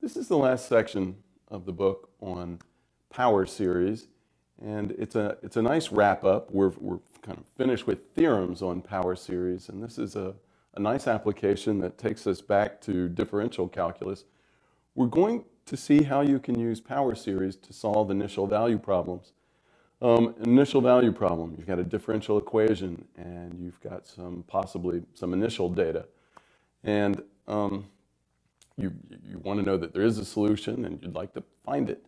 this is the last section of the book on power series. And it's a, it's a nice wrap up. We're, we're kind of finished with theorems on power series. And this is a, a nice application that takes us back to differential calculus. We're going to see how you can use power series to solve initial value problems. Um, initial value problem, you've got a differential equation and you've got some possibly some initial data. And um, you, you want to know that there is a solution and you'd like to find it.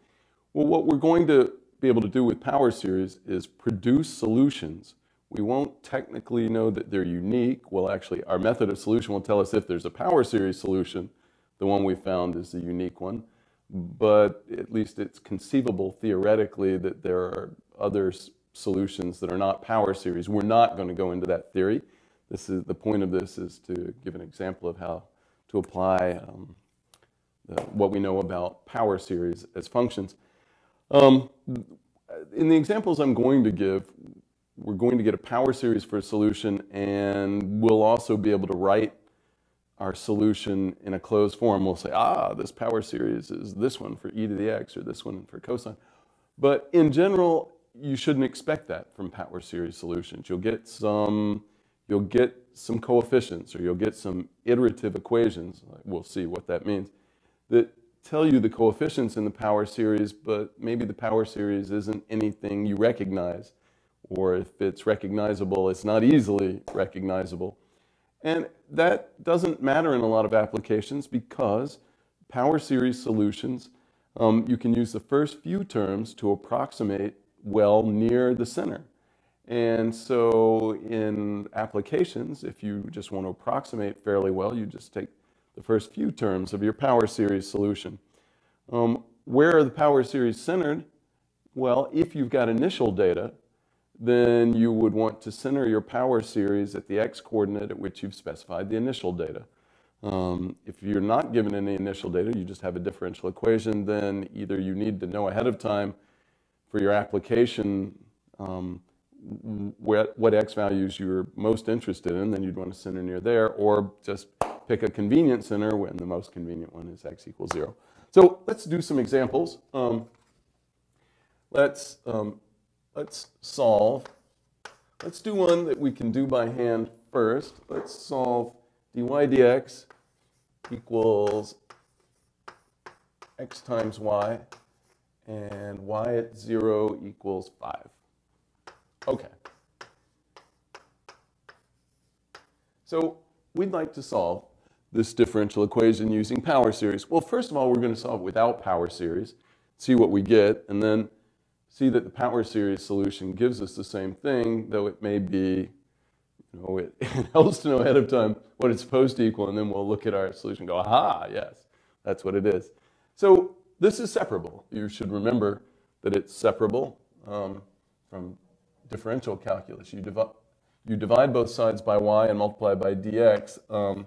Well, what we're going to be able to do with power series is produce solutions. We won't technically know that they're unique. Well, actually, our method of solution will tell us if there's a power series solution, the one we found is the unique one. But at least it's conceivable theoretically that there are other solutions that are not power series. We're not going to go into that theory. This is the point of this is to give an example of how to apply um, the, what we know about power series as functions. Um, in the examples I'm going to give, we're going to get a power series for a solution and we'll also be able to write our solution in a closed form. We'll say, ah, this power series is this one for e to the x or this one for cosine. But in general, you shouldn't expect that from power series solutions. You'll get some, you'll get some coefficients or you'll get some iterative equations. We'll see what that means. That tell you the coefficients in the power series, but maybe the power series isn't anything you recognize. Or if it's recognizable, it's not easily recognizable. And that doesn't matter in a lot of applications because power series solutions, um, you can use the first few terms to approximate well near the center. And so in applications, if you just want to approximate fairly well, you just take the first few terms of your power series solution. Um, where are the power series centered? Well, if you've got initial data, then you would want to center your power series at the x coordinate at which you've specified the initial data. Um, if you're not given any initial data, you just have a differential equation, then either you need to know ahead of time for your application um, what, what x values you're most interested in, then you'd want to center near there, or just pick a convenient center when the most convenient one is x equals 0. So let's do some examples. Um, let's, um, let's solve. Let's do one that we can do by hand first. Let's solve dy dx equals x times y and y at 0 equals 5. Okay. So we'd like to solve this differential equation using power series. Well, first of all, we're going to solve it without power series, see what we get, and then see that the power series solution gives us the same thing, though it may be, you know, it, it helps to know ahead of time what it's supposed to equal, and then we'll look at our solution and go, aha, yes, that's what it is. So this is separable. You should remember that it's separable um, from differential calculus. You, you divide both sides by y and multiply by dx. Um,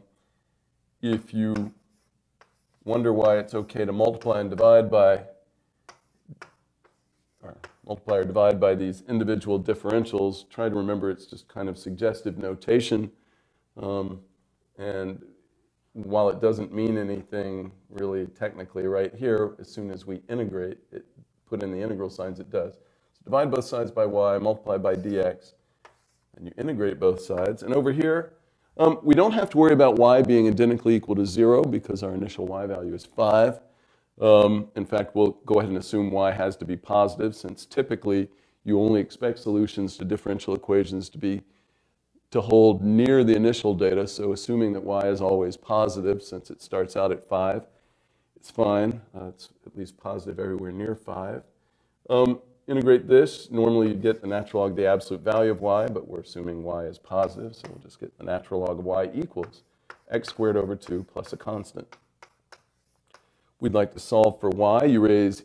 if you wonder why it's okay to multiply and divide by, or multiply or divide by these individual differentials, try to remember it's just kind of suggestive notation. Um, and while it doesn't mean anything really technically right here, as soon as we integrate, it put in the integral signs, it does. Divide both sides by y, multiply by dx, and you integrate both sides. And over here, um, we don't have to worry about y being identically equal to 0 because our initial y value is 5. Um, in fact, we'll go ahead and assume y has to be positive since typically you only expect solutions to differential equations to be to hold near the initial data. So assuming that y is always positive, since it starts out at 5, it's fine. Uh, it's at least positive everywhere near 5. Um, integrate this. Normally you get the natural log of the absolute value of y, but we're assuming y is positive, so we'll just get the natural log of y equals x squared over 2 plus a constant. We'd like to solve for y. You raise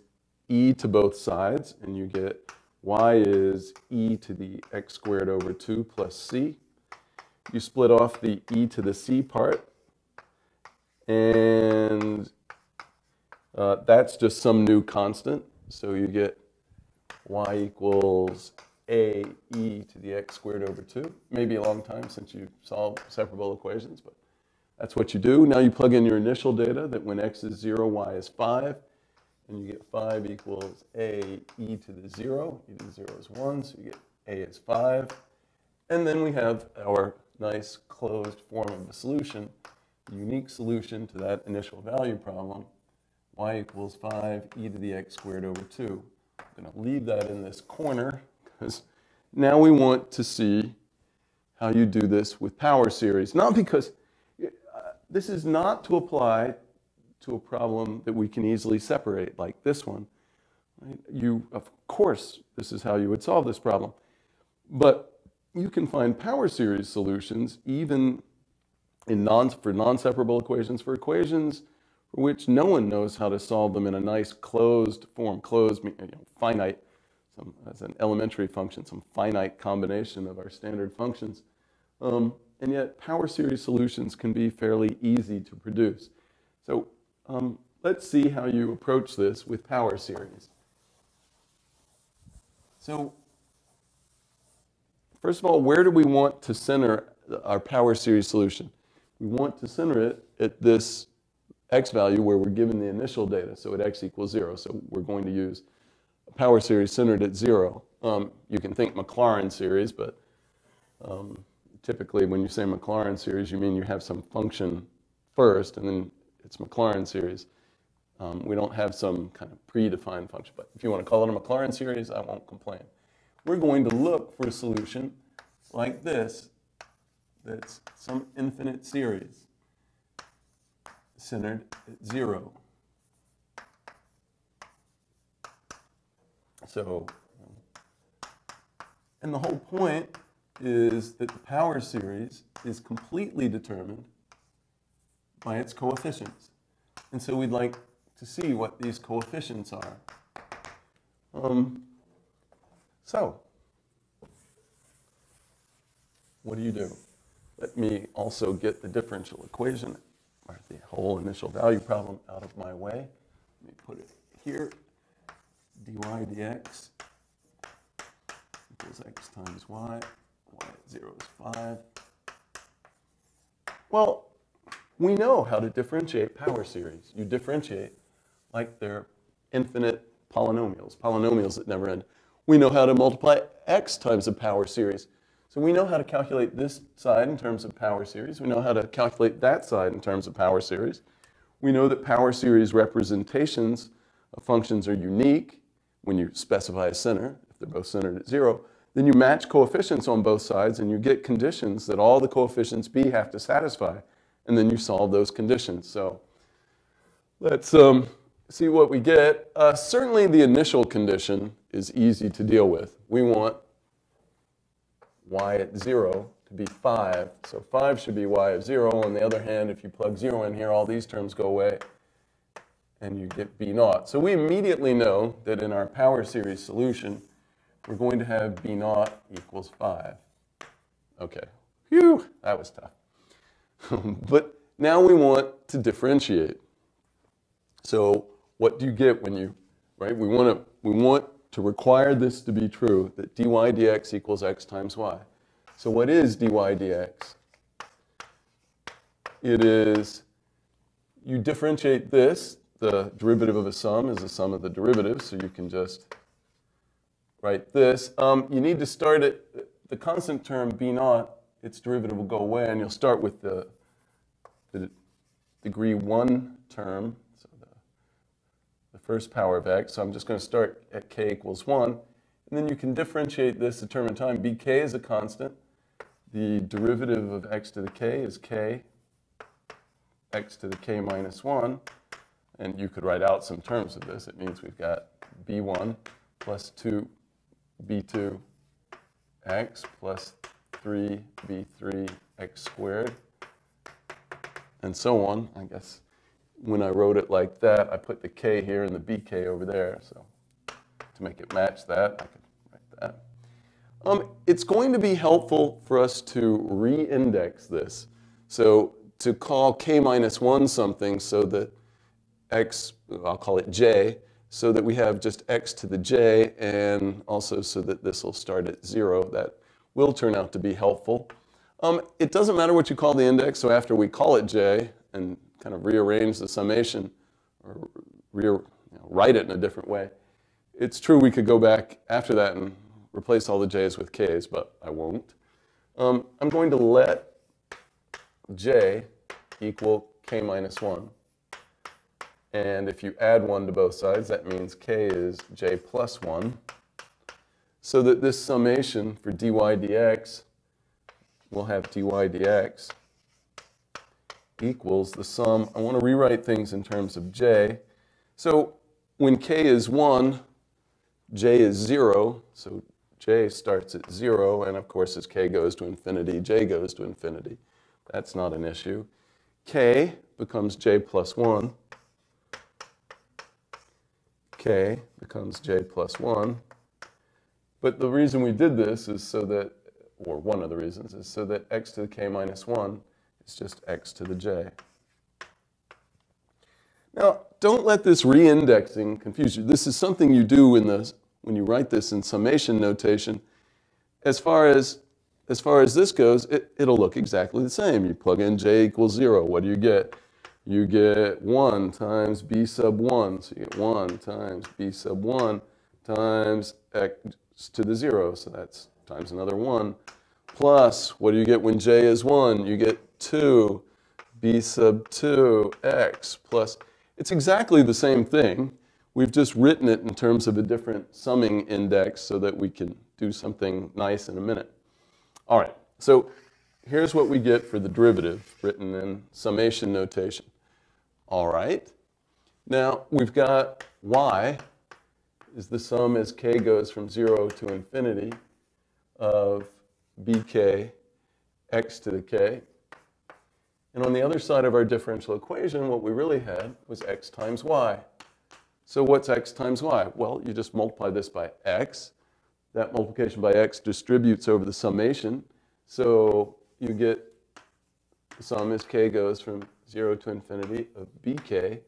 e to both sides, and you get y is e to the x squared over 2 plus c you split off the e to the c part, and uh, that's just some new constant. So you get y equals a e to the x squared over 2. Maybe a long time since you solved separable equations, but that's what you do. Now you plug in your initial data that when x is 0, y is 5, and you get 5 equals a e to the 0. e to the 0 is 1, so you get a is 5. And then we have our nice closed form of the solution, the unique solution to that initial value problem, y equals 5 e to the x squared over 2. I'm going to leave that in this corner because now we want to see how you do this with power series. Not because uh, this is not to apply to a problem that we can easily separate like this one. Right? You, of course, this is how you would solve this problem. But you can find power series solutions even in non, for non-separable equations, for equations which no one knows how to solve them in a nice closed form, closed, you know, finite, some, as an elementary function, some finite combination of our standard functions. Um, and yet power series solutions can be fairly easy to produce. So um, let's see how you approach this with power series. So first of all, where do we want to center our power series solution? We want to center it at this x value where we're given the initial data, so at x equals 0. So we're going to use a power series centered at 0. Um, you can think Maclaurin series, but um, typically when you say Maclaurin series, you mean you have some function first, and then it's Maclaurin series. Um, we don't have some kind of predefined function, but if you want to call it a Maclaurin series, I won't complain. We're going to look for a solution like this that's some infinite series centered at zero. So, and the whole point is that the power series is completely determined by its coefficients. And so we'd like to see what these coefficients are. Um, so, what do you do? Let me also get the differential equation or the whole initial value problem out of my way. Let me put it here. dy dx equals x times y. y at 0 is 5. Well, we know how to differentiate power series. You differentiate like they're infinite polynomials, polynomials that never end. We know how to multiply x times a power series. So we know how to calculate this side in terms of power series. We know how to calculate that side in terms of power series. We know that power series representations of functions are unique when you specify a center, if they're both centered at zero. Then you match coefficients on both sides and you get conditions that all the coefficients B have to satisfy. And then you solve those conditions. So let's um, see what we get. Uh, certainly the initial condition is easy to deal with. We want y at 0 to be 5. So 5 should be y of 0. On the other hand, if you plug 0 in here, all these terms go away, and you get b naught. So we immediately know that in our power series solution, we're going to have b naught equals 5. Okay. Phew, that was tough. but now we want to differentiate. So what do you get when you, right? We want to, we want to require this to be true, that dy dx equals x times y. So what is dy dx? It is, you differentiate this, the derivative of a sum is the sum of the derivatives, so you can just write this. Um, you need to start at the constant term b naught, its derivative will go away, and you'll start with the, the degree 1 term, first power of x. So I'm just going to start at k equals 1. And then you can differentiate this to term in time. bk is a constant. The derivative of x to the k is k, x to the k minus 1. And you could write out some terms of this. It means we've got b1 plus 2 b2 x plus 3 b3 x squared, and so on, I guess when I wrote it like that, I put the K here and the BK over there. So to make it match that, I could write that. Um, it's going to be helpful for us to re-index this. So to call K minus 1 something so that X, I'll call it J, so that we have just X to the J and also so that this will start at 0. That will turn out to be helpful. Um, it doesn't matter what you call the index, so after we call it j and kind of rearrange the summation or re you know, write it in a different way, it's true we could go back after that and replace all the j's with k's, but I won't. Um, I'm going to let j equal k minus 1. And if you add 1 to both sides, that means k is j plus 1. So that this summation for dy dx we'll have dy dx equals the sum. I want to rewrite things in terms of j. So when k is 1, j is 0. So j starts at 0. And of course, as k goes to infinity, j goes to infinity. That's not an issue. k becomes j plus 1. k becomes j plus 1. But the reason we did this is so that or one of the reasons, is so that x to the k minus 1 is just x to the j. Now, don't let this reindexing confuse you. This is something you do in the, when you write this in summation notation. As far as, as, far as this goes, it, it'll look exactly the same. You plug in j equals 0. What do you get? You get 1 times b sub 1. So you get 1 times b sub 1 times x to the 0. So that's times another 1, plus, what do you get when j is 1? You get 2, b sub 2, x, plus, it's exactly the same thing. We've just written it in terms of a different summing index so that we can do something nice in a minute. All right, so here's what we get for the derivative written in summation notation. All right, now we've got y is the sum as k goes from 0 to infinity of bk x to the k. And on the other side of our differential equation, what we really had was x times y. So what's x times y? Well, you just multiply this by x. That multiplication by x distributes over the summation. So you get the sum as k goes from 0 to infinity of bk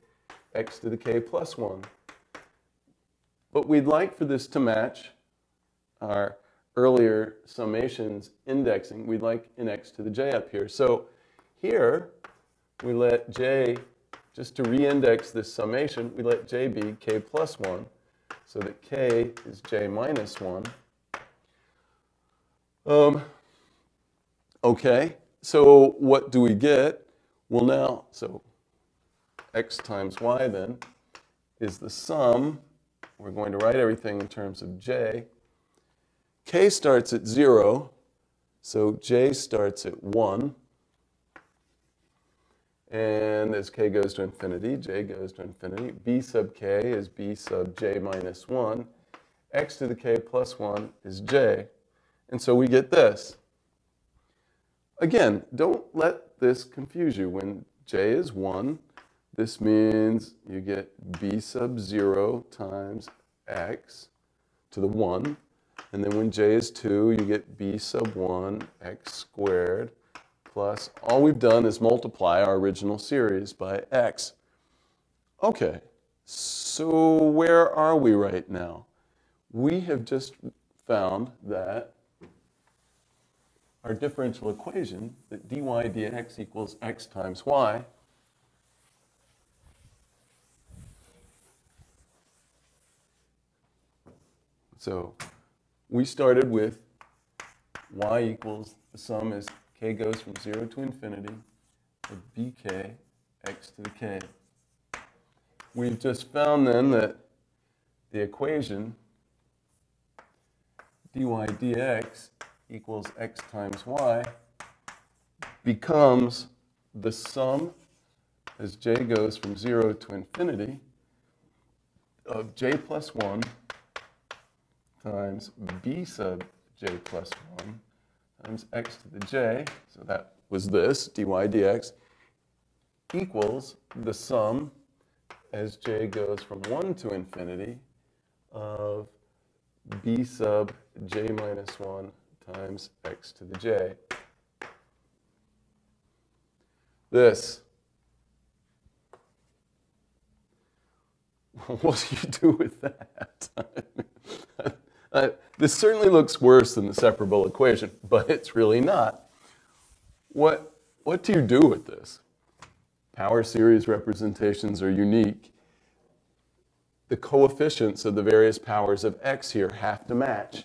x to the k plus 1. But we'd like for this to match our earlier summations indexing, we'd like an x to the j up here. So here, we let j, just to reindex this summation, we let j be k plus 1, so that k is j minus 1. Um, okay, so what do we get? Well now, so x times y then is the sum. We're going to write everything in terms of j k starts at 0, so j starts at 1. And as k goes to infinity, j goes to infinity. b sub k is b sub j minus 1. x to the k plus 1 is j. And so we get this. Again, don't let this confuse you. When j is 1, this means you get b sub 0 times x to the 1 and then when j is 2, you get b sub 1 x squared plus, all we've done is multiply our original series by x. Okay, so where are we right now? We have just found that our differential equation, that dy dx equals x times y, so we started with y equals the sum as k goes from 0 to infinity of bk x to the k. We've just found then that the equation dy dx equals x times y becomes the sum as j goes from 0 to infinity of j plus 1 times b sub j plus 1 times x to the j, so that was this, dy dx, equals the sum as j goes from 1 to infinity of b sub j minus 1 times x to the j. This. What do you do with that? Uh, this certainly looks worse than the separable equation, but it's really not. what, what do you do with this? Power series representations are unique. The coefficients of the various powers of x here have to match.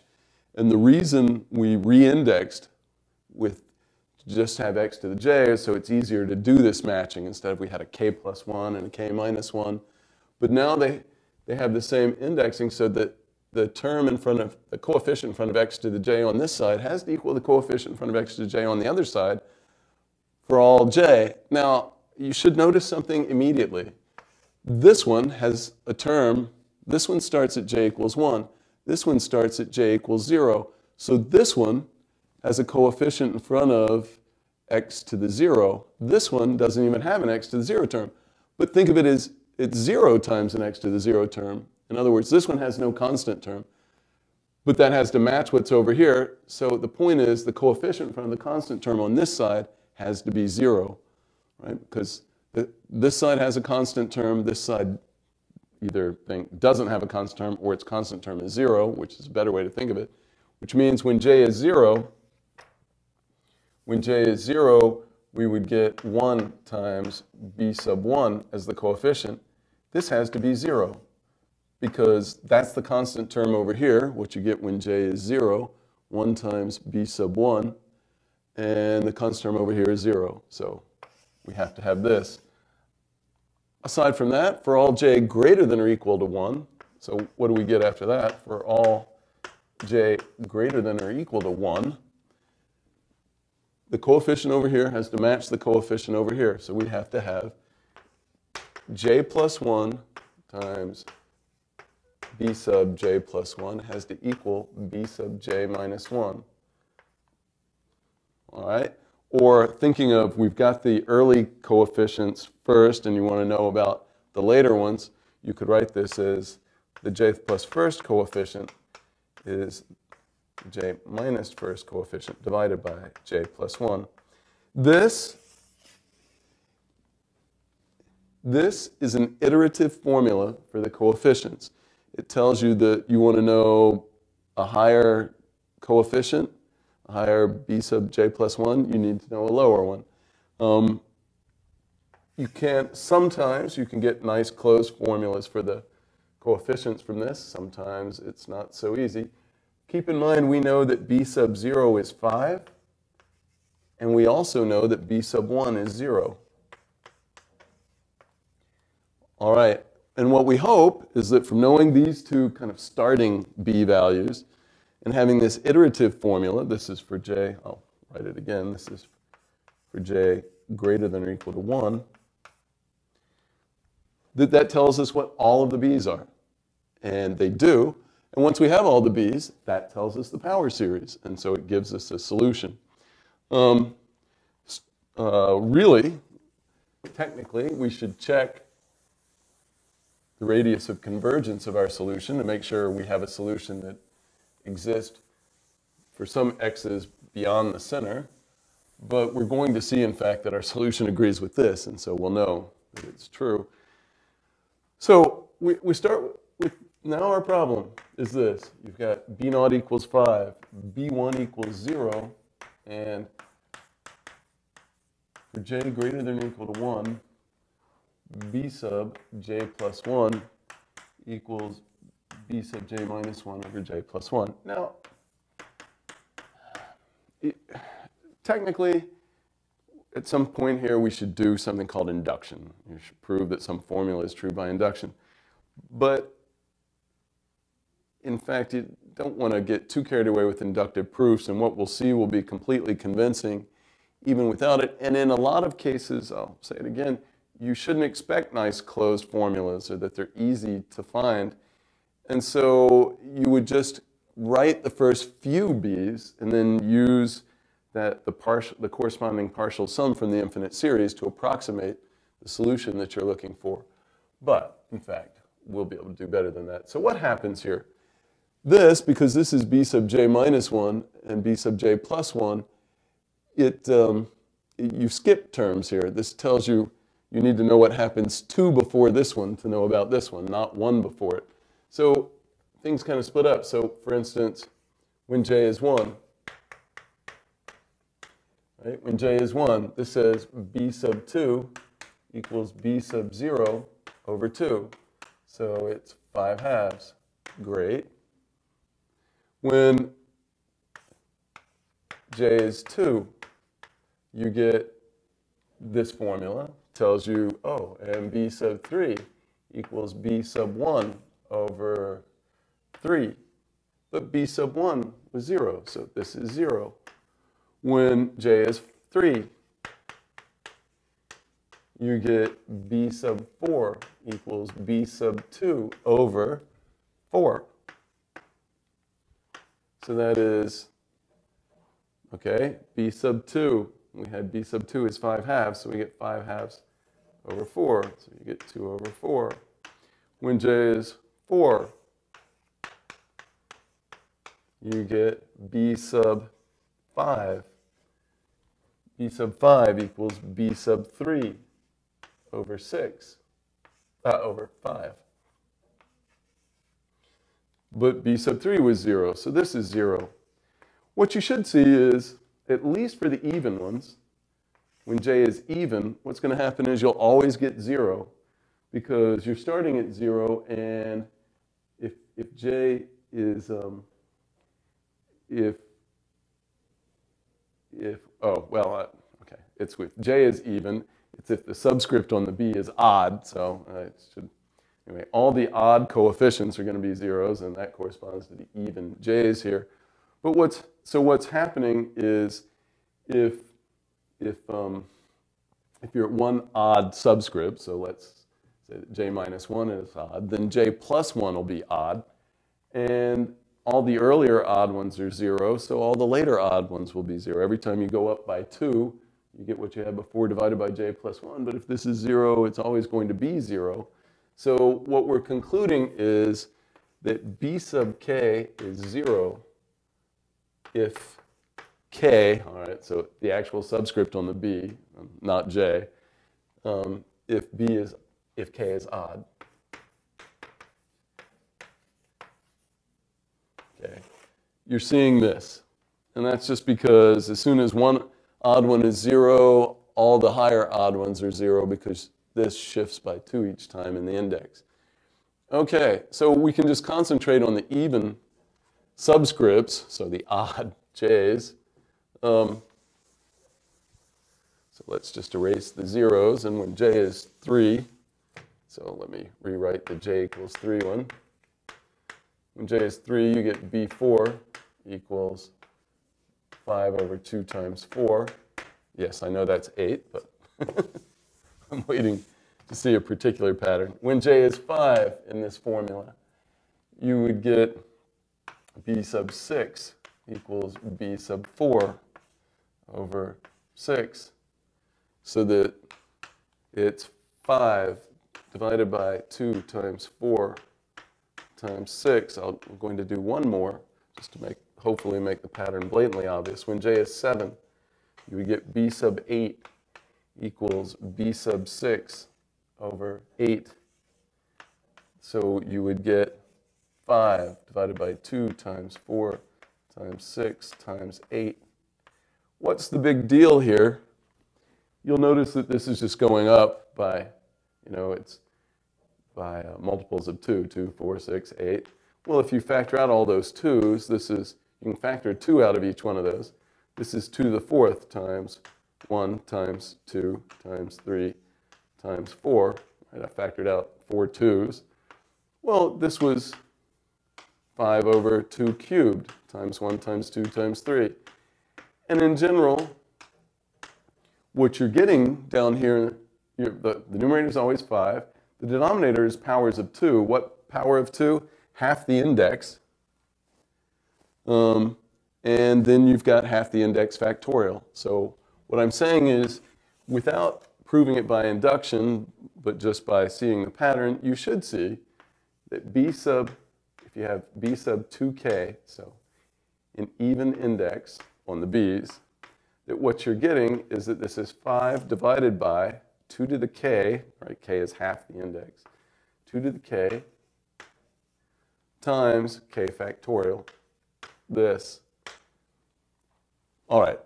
And the reason we re-indexed with just have x to the j is so it's easier to do this matching instead of we had a k plus 1 and a k minus 1. But now they, they have the same indexing so that the term in front of, the coefficient in front of x to the j on this side has to equal the coefficient in front of x to the j on the other side for all j. Now, you should notice something immediately. This one has a term, this one starts at j equals 1. This one starts at j equals 0. So this one has a coefficient in front of x to the 0. This one doesn't even have an x to the 0 term. But think of it as it's 0 times an x to the 0 term. In other words, this one has no constant term. But that has to match what's over here. So the point is the coefficient of the constant term on this side has to be 0, right? Because this side has a constant term, this side either think doesn't have a constant term or its constant term is 0, which is a better way to think of it, which means when j is 0, when j is 0, we would get 1 times b sub 1 as the coefficient. This has to be 0 because that's the constant term over here, what you get when j is 0, 1 times b sub 1, and the constant term over here is 0. So we have to have this. Aside from that, for all j greater than or equal to 1, so what do we get after that? For all j greater than or equal to 1, the coefficient over here has to match the coefficient over here. So we have to have j plus 1 times b sub j plus 1 has to equal b sub j minus 1. All right? Or thinking of we've got the early coefficients first and you want to know about the later ones, you could write this as the j plus first coefficient is j minus first coefficient divided by j plus 1. This, this is an iterative formula for the coefficients. It tells you that you want to know a higher coefficient, a higher b sub j plus 1, you need to know a lower one. Um, you can sometimes you can get nice closed formulas for the coefficients from this. Sometimes it's not so easy. Keep in mind we know that b sub 0 is 5, and we also know that b sub 1 is 0. All right, and what we hope is that from knowing these two kind of starting b values and having this iterative formula, this is for j, I'll write it again, this is for j greater than or equal to 1, that that tells us what all of the b's are. And they do. And once we have all the b's, that tells us the power series. And so it gives us a solution. Um, uh, really, technically, we should check the radius of convergence of our solution to make sure we have a solution that exists for some x's beyond the center. But we're going to see, in fact, that our solution agrees with this, and so we'll know that it's true. So we, we start with, now our problem is this. You've got b naught equals 5, b1 equals 0, and for j greater than or equal to 1, b sub j plus 1 equals b sub j minus 1 over j plus 1. Now, it, technically, at some point here, we should do something called induction. You should prove that some formula is true by induction. But in fact, you don't want to get too carried away with inductive proofs, and what we'll see will be completely convincing even without it. And in a lot of cases, I'll say it again, you shouldn't expect nice closed formulas or that they're easy to find. And so you would just write the first few b's and then use that the, partial, the corresponding partial sum from the infinite series to approximate the solution that you're looking for. But, in fact, we'll be able to do better than that. So what happens here? This, because this is b sub j minus 1 and b sub j plus 1, it, um, you skip terms here. This tells you you need to know what happens two before this one to know about this one, not one before it. So things kind of split up. So for instance, when j is 1, right? When j is 1, this says b sub 2 equals b sub 0 over 2. So it's 5 halves. Great. When j is 2, you get this formula. Tells you, oh, and b sub 3 equals b sub 1 over 3. But b sub 1 was 0, so this is 0. When j is 3, you get b sub 4 equals b sub 2 over 4. So that is, okay, b sub 2. We had b sub 2 is 5 halves, so we get 5 halves over 4. So you get 2 over 4. When j is 4, you get b sub 5. b sub 5 equals b sub 3 over 6, uh, over 5. But b sub 3 was 0, so this is 0. What you should see is, at least for the even ones, when j is even, what's going to happen is you'll always get 0 because you're starting at 0 and if, if j is, um, if, if, oh, well, okay, it's with j is even, it's if the subscript on the b is odd, so uh, it should, anyway, all the odd coefficients are going to be zeros, and that corresponds to the even j's here. But what's, so what's happening is if, if, um, if you're at one odd subscript, so let's say j minus 1 is odd, then j plus 1 will be odd. And all the earlier odd ones are 0, so all the later odd ones will be 0. Every time you go up by 2, you get what you had before divided by j plus 1. But if this is 0, it's always going to be 0. So what we're concluding is that b sub k is 0 if k, all right, so the actual subscript on the b, not j, um, if b is, if k is odd. Okay, you're seeing this, and that's just because as soon as one odd one is zero, all the higher odd ones are zero because this shifts by two each time in the index. Okay, so we can just concentrate on the even subscripts, so the odd j's. Um, so let's just erase the zeros, and when j is 3, so let me rewrite the j equals 3 one. When j is 3, you get b4 equals 5 over 2 times 4. Yes, I know that's 8, but I'm waiting to see a particular pattern. When j is 5 in this formula, you would get b sub 6 equals b sub 4 over 6, so that it's 5 divided by 2 times 4 times 6. I'm going to do one more just to make hopefully make the pattern blatantly obvious. When j is 7, you would get b sub 8 equals b sub 6 over 8. So you would get 5 divided by 2 times 4 times 6 times 8. What's the big deal here? You'll notice that this is just going up by, you know, it's by uh, multiples of 2, 2, 4, 6, 8. Well, if you factor out all those 2's, this is, you can factor 2 out of each one of those. This is 2 to the fourth times 1 times 2 times 3 times 4. Right, I factored out four 2's. Well, this was 5 over 2 cubed times 1 times 2 times 3. And in general, what you're getting down here, the, the numerator is always 5. The denominator is powers of 2. What power of 2? Half the index. Um, and then you've got half the index factorial. So what I'm saying is, without proving it by induction, but just by seeing the pattern, you should see that b sub, if you have b sub 2k, so an even index on the b's, that what you're getting is that this is 5 divided by 2 to the k, right, k is half the index, 2 to the k times k factorial, this all right.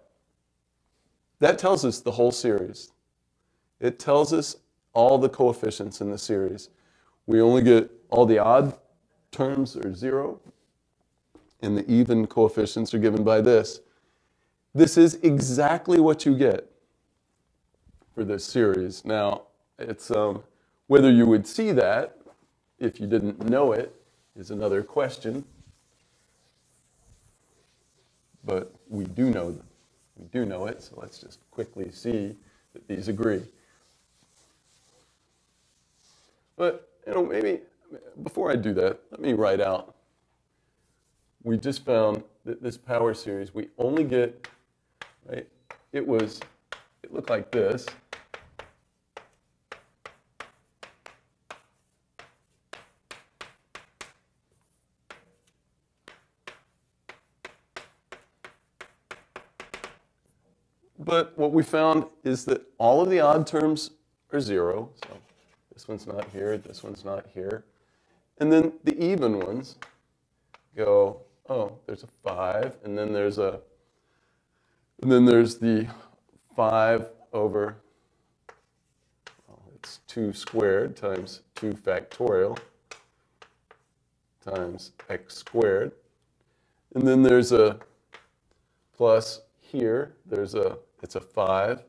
that tells us the whole series. It tells us all the coefficients in the series. We only get all the odd terms are zero, and the even coefficients are given by this. This is exactly what you get for this series. Now, it's um, whether you would see that if you didn't know it is another question. But we do know them. We do know it, so let's just quickly see that these agree. But, you know, maybe before I do that, let me write out. We just found that this power series, we only get, right, it was, it looked like this. But what we found is that all of the odd terms are zero. So this one's not here, this one's not here. And then the even ones go, oh, there's a 5, and then there's a, and then there's the 5 over, well, it's 2 squared times 2 factorial times x squared. And then there's a plus here, there's a, it's a 5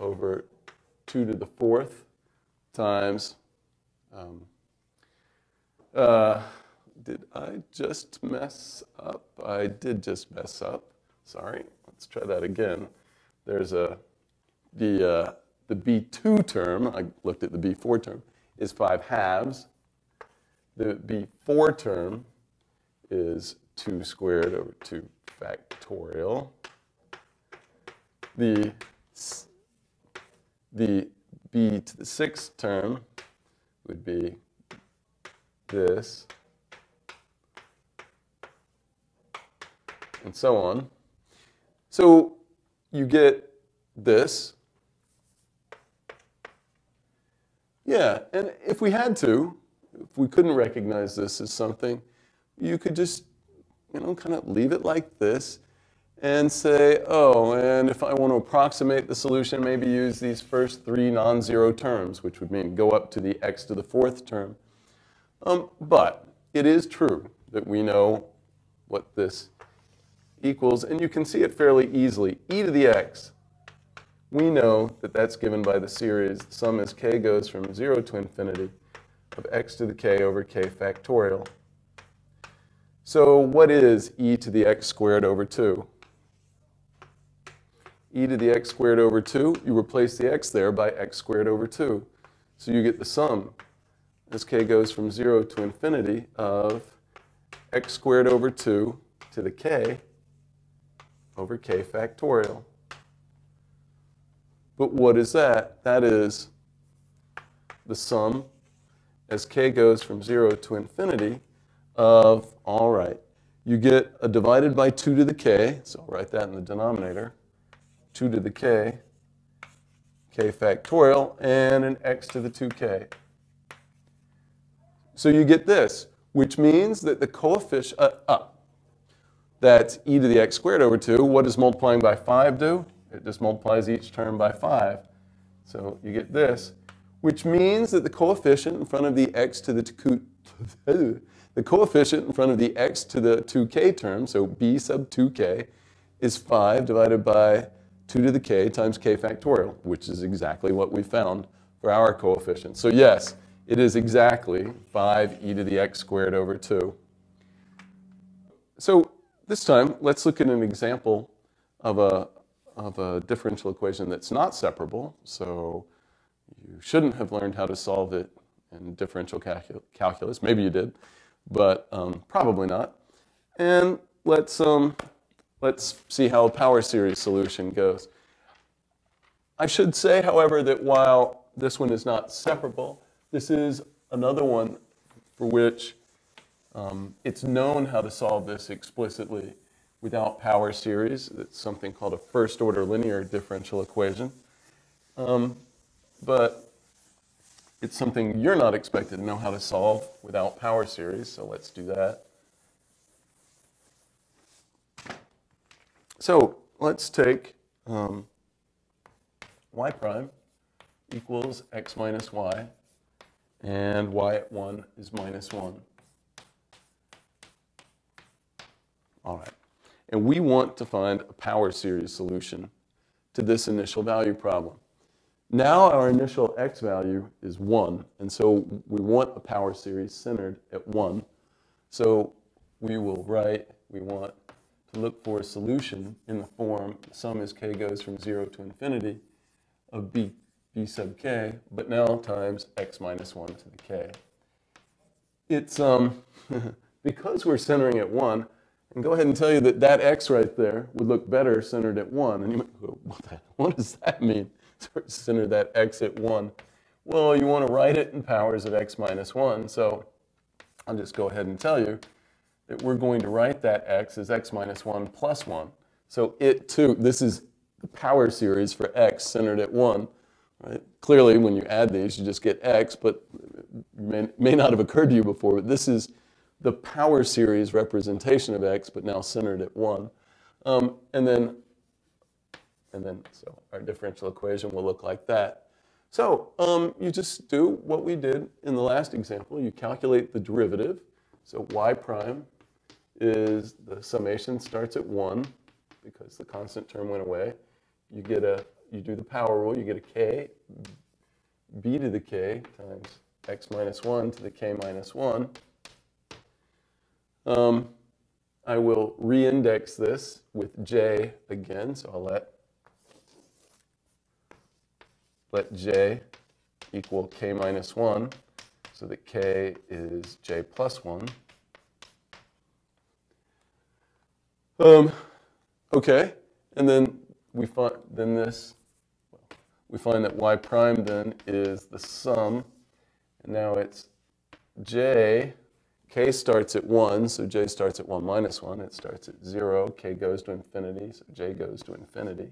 over 2 to the fourth times um, uh, did I just mess up? I did just mess up. Sorry. Let's try that again. There's a the uh, the B2 term. I looked at the B4 term is five halves. The B4 term is 2 squared over 2 factorial. The, the b to the sixth term would be this, and so on. So you get this. Yeah, and if we had to, if we couldn't recognize this as something, you could just, you know, kind of leave it like this and say, oh, and if I want to approximate the solution, maybe use these first three non-zero terms, which would mean go up to the x to the fourth term. Um, but it is true that we know what this equals, and you can see it fairly easily. e to the x, we know that that's given by the series, the sum as k goes from 0 to infinity of x to the k over k factorial. So what is e to the x squared over 2? e to the x squared over 2, you replace the x there by x squared over 2. So you get the sum as k goes from 0 to infinity of x squared over 2 to the k over k factorial. But what is that? That is the sum as k goes from 0 to infinity of, all right, you get a divided by 2 to the k, so I'll write that in the denominator, 2 to the k, k factorial, and an x to the 2k. So you get this, which means that the coefficient, uh, uh, that's e to the x squared over 2. What does multiplying by 5 do? It just multiplies each term by 5. So you get this, which means that the coefficient in front of the x to the 2, the coefficient in front of the x to the 2k term, so b sub 2k, is 5 divided by 2 to the k times k factorial, which is exactly what we found for our coefficient. So yes, it is exactly 5 e to the x squared over 2. So this time, let's look at an example of a, of a differential equation that's not separable. So you shouldn't have learned how to solve it in differential calcul calculus. Maybe you did, but um, probably not. And let's, um, let's see how a power series solution goes. I should say, however, that while this one is not separable, this is another one for which um, it's known how to solve this explicitly without power series. It's something called a first order linear differential equation. Um, but it's something you're not expected to know how to solve without power series, so let's do that. So let's take um, y prime equals x minus y, and y at 1 is minus 1. All right. And we want to find a power series solution to this initial value problem. Now our initial x value is 1, and so we want a power series centered at 1. So we will write, we want to look for a solution in the form sum as k goes from 0 to infinity of b, b sub k, but now times x minus 1 to the k. It's, um, because we're centering at 1, and go ahead and tell you that that x right there would look better centered at 1. And you might go, what, the, what does that mean? Center that x at 1. Well, you want to write it in powers of x minus 1. So I'll just go ahead and tell you that we're going to write that x as x minus 1 plus 1. So it too, this is the power series for x centered at 1. Right? Clearly, when you add these, you just get x, but may, may not have occurred to you before, but this is the power series representation of x, but now centered at 1. Um, and then, and then, so our differential equation will look like that. So um, you just do what we did in the last example. You calculate the derivative. So y prime is the summation starts at 1 because the constant term went away. You get a, you do the power rule, you get a k, b to the k times x minus 1 to the k minus 1. Um, I will reindex this with j again, so I'll let, let j equal k minus 1, so that k is j plus 1. Um, okay, and then we find then this we find that y prime then is the sum, and now it's j k starts at 1, so j starts at 1 minus 1. It starts at 0. k goes to infinity, so j goes to infinity.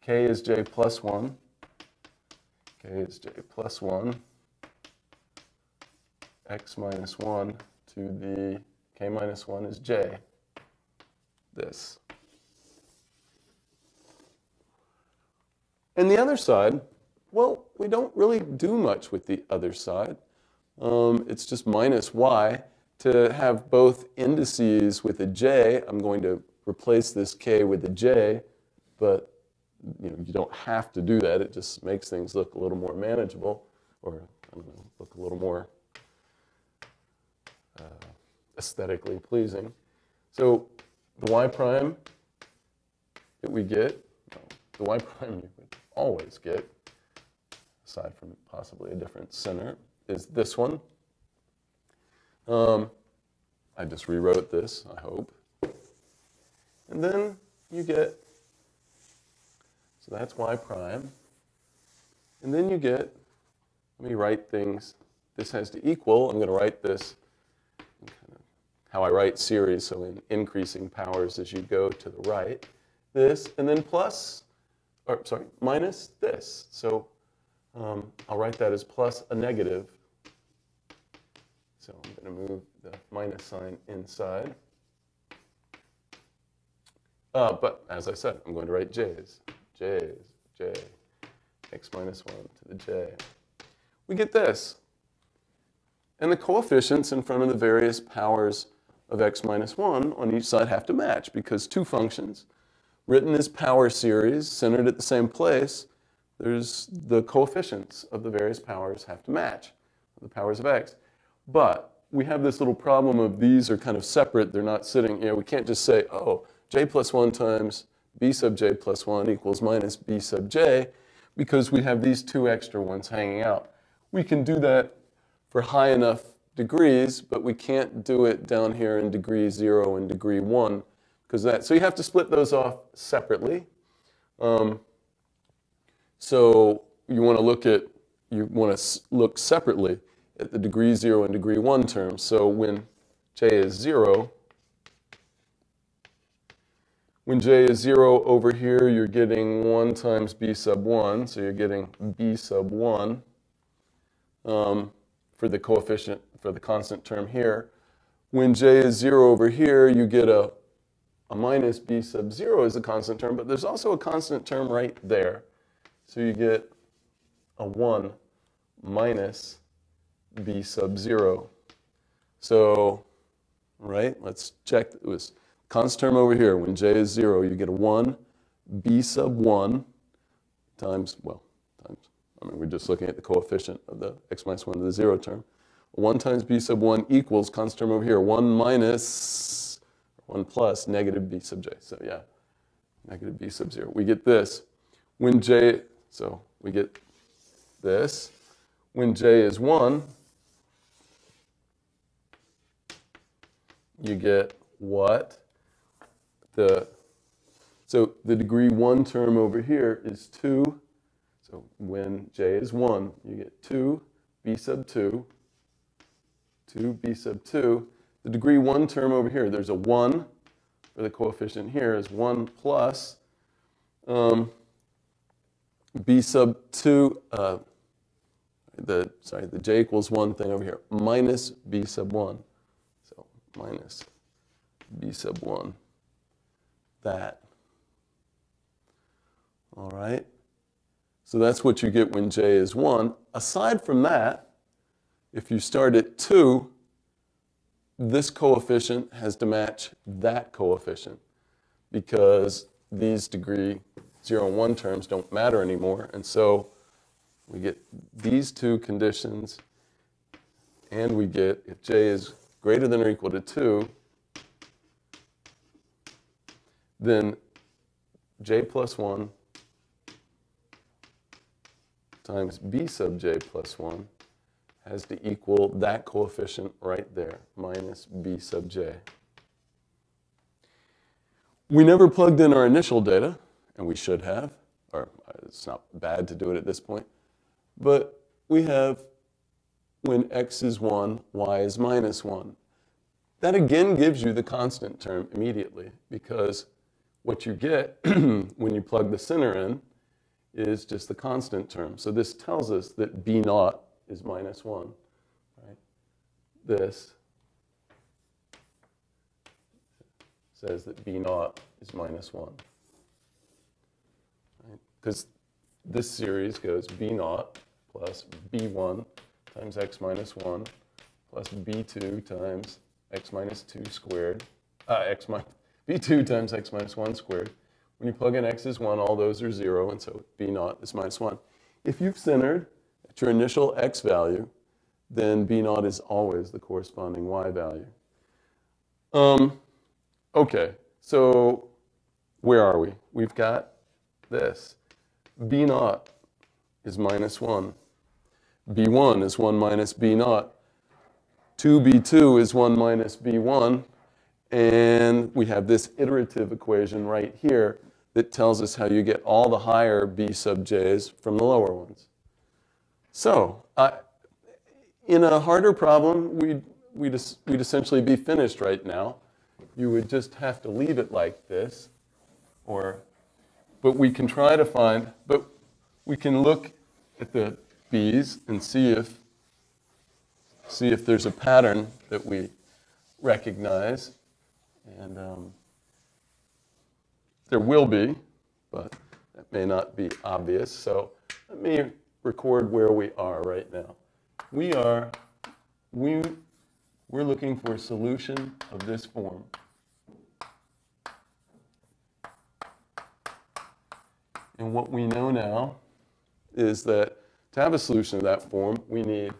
k is j plus 1. k is j plus 1. x minus 1 to the k minus 1 is j. This. And the other side, well, we don't really do much with the other side. Um, it's just minus y to have both indices with a j, I'm going to replace this k with a j, but you, know, you don't have to do that. It just makes things look a little more manageable, or I don't know, look a little more uh, aesthetically pleasing. So the y prime that we get, the y prime always get, aside from possibly a different center, is this one. Um, I just rewrote this, I hope. And then you get, so that's y prime. And then you get, let me write things, this has to equal, I'm going to write this how I write series, so in increasing powers as you go to the right, this, and then plus, or sorry, minus this. So um, I'll write that as plus a negative so I'm going to move the minus sign inside. Uh, but as I said, I'm going to write j's. j's, j, x minus 1 to the j. We get this. And the coefficients in front of the various powers of x minus 1 on each side have to match because two functions written as power series centered at the same place, there's the coefficients of the various powers have to match, the powers of x. But we have this little problem of these are kind of separate. They're not sitting, you know, we can't just say, oh, j plus 1 times b sub j plus 1 equals minus b sub j, because we have these two extra ones hanging out. We can do that for high enough degrees, but we can't do it down here in degree 0 and degree 1. Because that. So you have to split those off separately. Um, so you want to look at, you want to look separately at the degree 0 and degree 1 terms. So when j is 0, when j is 0 over here, you're getting 1 times b sub 1, so you're getting b sub 1 um, for the coefficient, for the constant term here. When j is 0 over here, you get a, a minus b sub 0 is a constant term, but there's also a constant term right there. So you get a 1 minus b sub 0. So, right, let's check. It was constant term over here. When j is 0, you get a 1 b sub 1 times, well, times, I mean, we're just looking at the coefficient of the x minus 1 to the 0 term. 1 times b sub 1 equals constant term over here, 1 minus, 1 plus negative b sub j. So yeah, negative b sub 0. We get this. When j, so we get this. When j is 1, you get what? The, so the degree 1 term over here is 2. So when j is 1, you get 2 b sub 2 2b sub 2. The degree 1 term over here, there's a 1 for the coefficient here is 1 plus um, b sub 2, uh, the, sorry, the j equals 1 thing over here, minus b sub 1. So minus b sub 1, that. All right? So that's what you get when j is 1. Aside from that, if you start at 2, this coefficient has to match that coefficient because these degree 0 and 1 terms don't matter anymore. And so we get these two conditions, and we get, if j is greater than or equal to 2, then j plus 1 times b sub j plus 1 has to equal that coefficient right there, minus b sub j. We never plugged in our initial data, and we should have, or it's not bad to do it at this point, but we have when x is 1, y is minus 1. That again gives you the constant term immediately, because what you get when you plug the center in is just the constant term. So this tells us that b naught is minus 1. Right? This says that b naught is minus 1. Because right? this series goes b naught plus b1 times x minus 1 plus b2 times x minus 2 squared, uh, x minus, b2 times x minus 1 squared. When you plug in x is 1, all those are 0, and so b naught is minus 1. If you've centered at your initial x value, then b naught is always the corresponding y value. Um, okay, so where are we? We've got this. b naught is minus 1. b1 is 1 minus b naught. 2b2 is 1 minus b1. And we have this iterative equation right here that tells us how you get all the higher b sub j's from the lower ones. So, uh, in a harder problem, we'd, we'd, we'd essentially be finished right now. You would just have to leave it like this, or, but we can try to find, but we can look at the b's and see if, see if there's a pattern that we recognize. And um, there will be, but that may not be obvious. So let me record where we are right now. We are, we, we're looking for a solution of this form. And what we know now is that to have a solution of that form, we need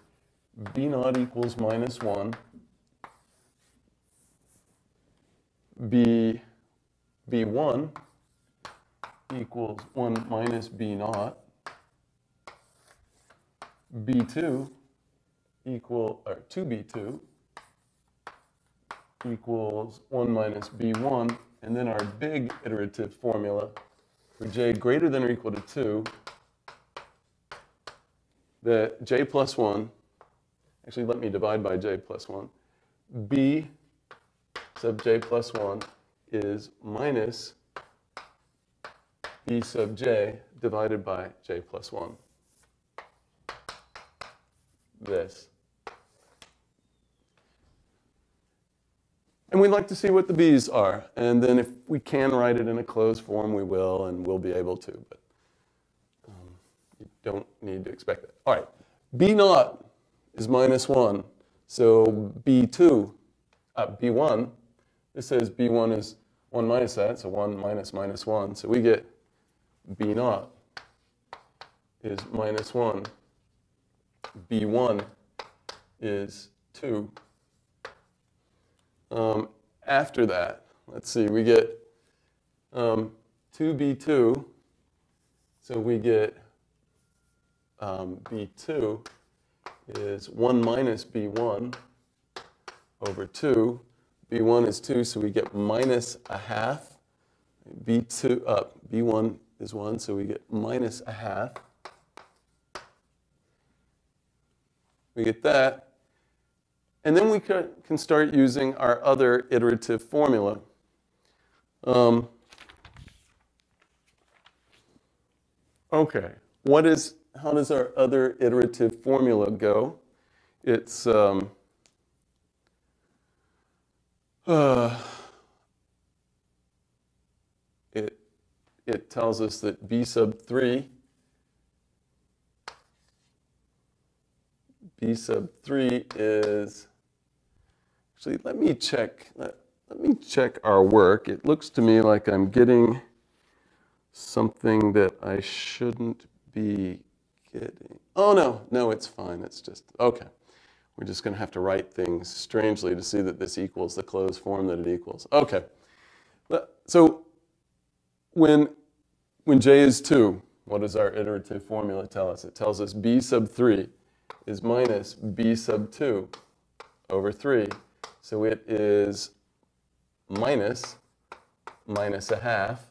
b naught equals minus 1, b, b1 equals 1 minus b naught, b2 equal, or 2b2 equals 1 minus b1, and then our big iterative formula for j greater than or equal to 2, that j plus 1, actually let me divide by j plus 1, b sub j plus 1 is minus b sub j divided by j plus 1 this. And we'd like to see what the b's are. And then if we can write it in a closed form, we will, and we'll be able to. But um, don't need to expect that. All right, B naught is minus 1. So B2, uh, B1, this says B1 is 1 minus that, so 1 minus minus 1. So we get B naught is minus 1. B1 is 2. Um, after that, let's see, we get um, 2b2, so we get um, b2 is 1 minus b1 over 2. b1 is 2, so we get minus a half. b2 up, uh, b1 is 1, so we get minus a half. We get that. And then we can start using our other iterative formula. Um, okay, what is, how does our other iterative formula go? It's, um, uh, it, it tells us that b sub 3 b sub 3 is, actually, let me check, let, let me check our work. It looks to me like I'm getting something that I shouldn't be getting. Oh, no, no, it's fine. It's just, okay. We're just going to have to write things strangely to see that this equals the closed form that it equals. Okay. So when, when j is 2, what does our iterative formula tell us? It tells us b sub 3 is minus b sub 2 over 3. So it is minus minus a half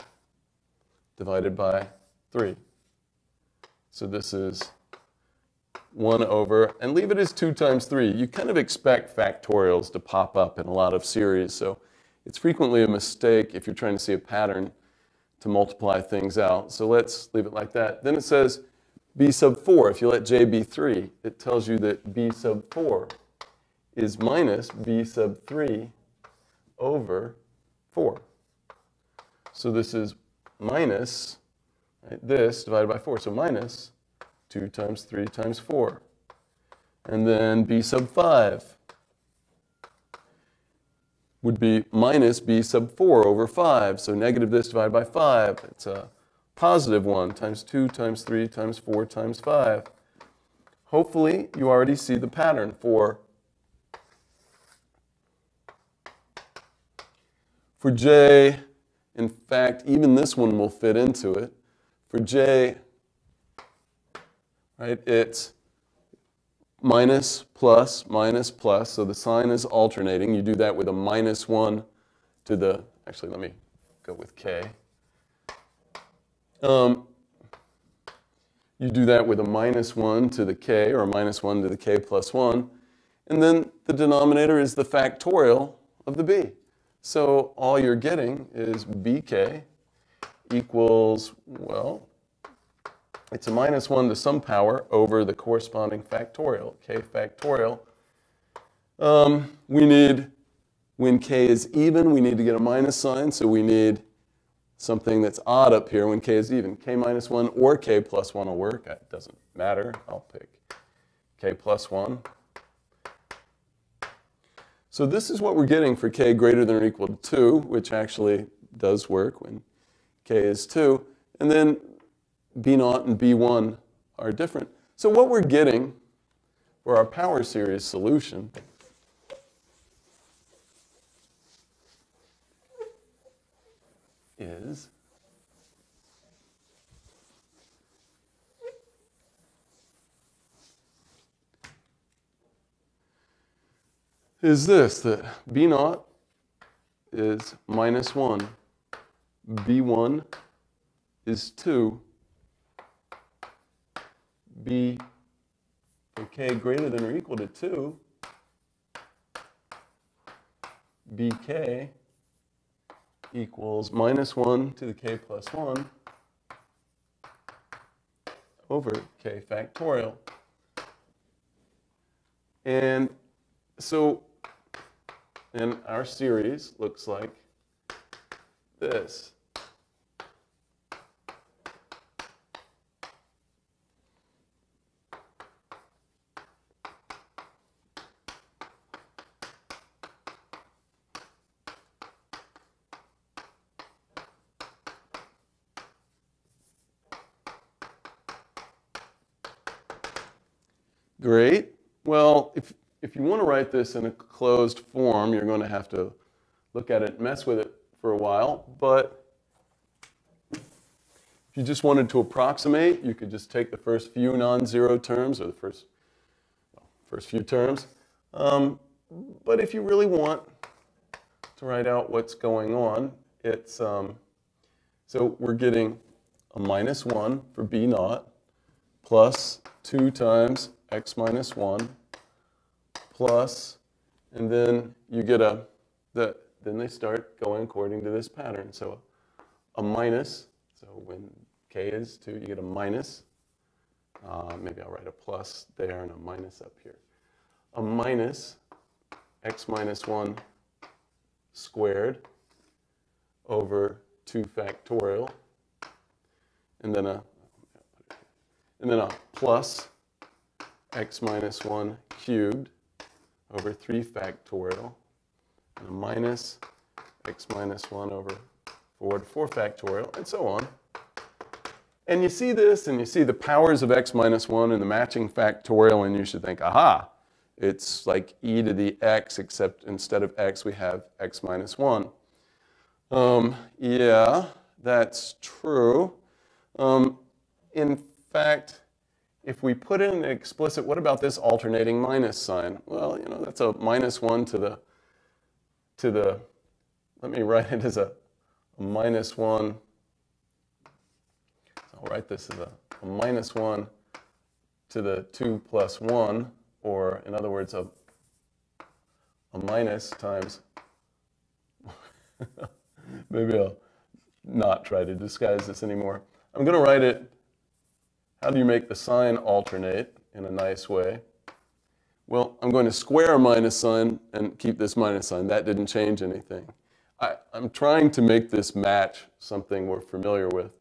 divided by 3. So this is 1 over, and leave it as 2 times 3. You kind of expect factorials to pop up in a lot of series, so it's frequently a mistake if you're trying to see a pattern to multiply things out. So let's leave it like that. Then it says b sub 4, if you let j be 3, it tells you that b sub 4 is minus b sub 3 over 4. So this is minus right, this divided by 4. So minus 2 times 3 times 4. And then b sub 5 would be minus b sub 4 over 5. So negative this divided by 5. It's a positive 1 times 2 times 3 times 4 times 5. Hopefully, you already see the pattern for, for j. In fact, even this one will fit into it. For j, right, it's minus, plus, minus, plus. So the sign is alternating. You do that with a minus 1 to the, actually, let me go with k. Um, you do that with a minus 1 to the k, or a minus 1 to the k plus 1. And then the denominator is the factorial of the b. So all you're getting is bk equals, well, it's a minus 1 to some power over the corresponding factorial, k factorial. Um, we need, when k is even, we need to get a minus sign, so we need something that's odd up here when k is even. k minus 1 or k plus 1 will work. It doesn't matter. I'll pick k plus 1. So this is what we're getting for k greater than or equal to 2, which actually does work when k is 2. And then b naught and b1 are different. So what we're getting for our power series solution is is this, that B naught is minus 1, B1 is 2, B k greater than or equal to 2, bk equals minus 1 to the k plus 1 over k factorial. And so, and our series looks like this. Great. Well, if, if you want to write this in a closed form, you're going to have to look at it, mess with it for a while. But if you just wanted to approximate, you could just take the first few non-zero terms or the first, well, first few terms. Um, but if you really want to write out what's going on, it's, um, so we're getting a minus 1 for b naught plus 2 times x minus 1 plus, and then you get a, the, then they start going according to this pattern. So a minus, so when k is 2, you get a minus. Uh, maybe I'll write a plus there and a minus up here. A minus x minus 1 squared over 2 factorial, and then a, and then a plus x minus 1 cubed over 3 factorial, and a minus x minus 1 over 4 4 factorial, and so on. And you see this, and you see the powers of x minus 1 and the matching factorial, and you should think, aha, it's like e to the x, except instead of x, we have x minus 1. Um, yeah, that's true. Um, in fact, if we put in an explicit, what about this alternating minus sign? Well, you know, that's a minus 1 to the, to the let me write it as a, a minus 1. I'll write this as a, a minus 1 to the 2 plus 1, or in other words, a, a minus times, maybe I'll not try to disguise this anymore. I'm going to write it how do you make the sign alternate in a nice way? Well, I'm going to square a minus sign and keep this minus sign. That didn't change anything. I, am trying to make this match something we're familiar with.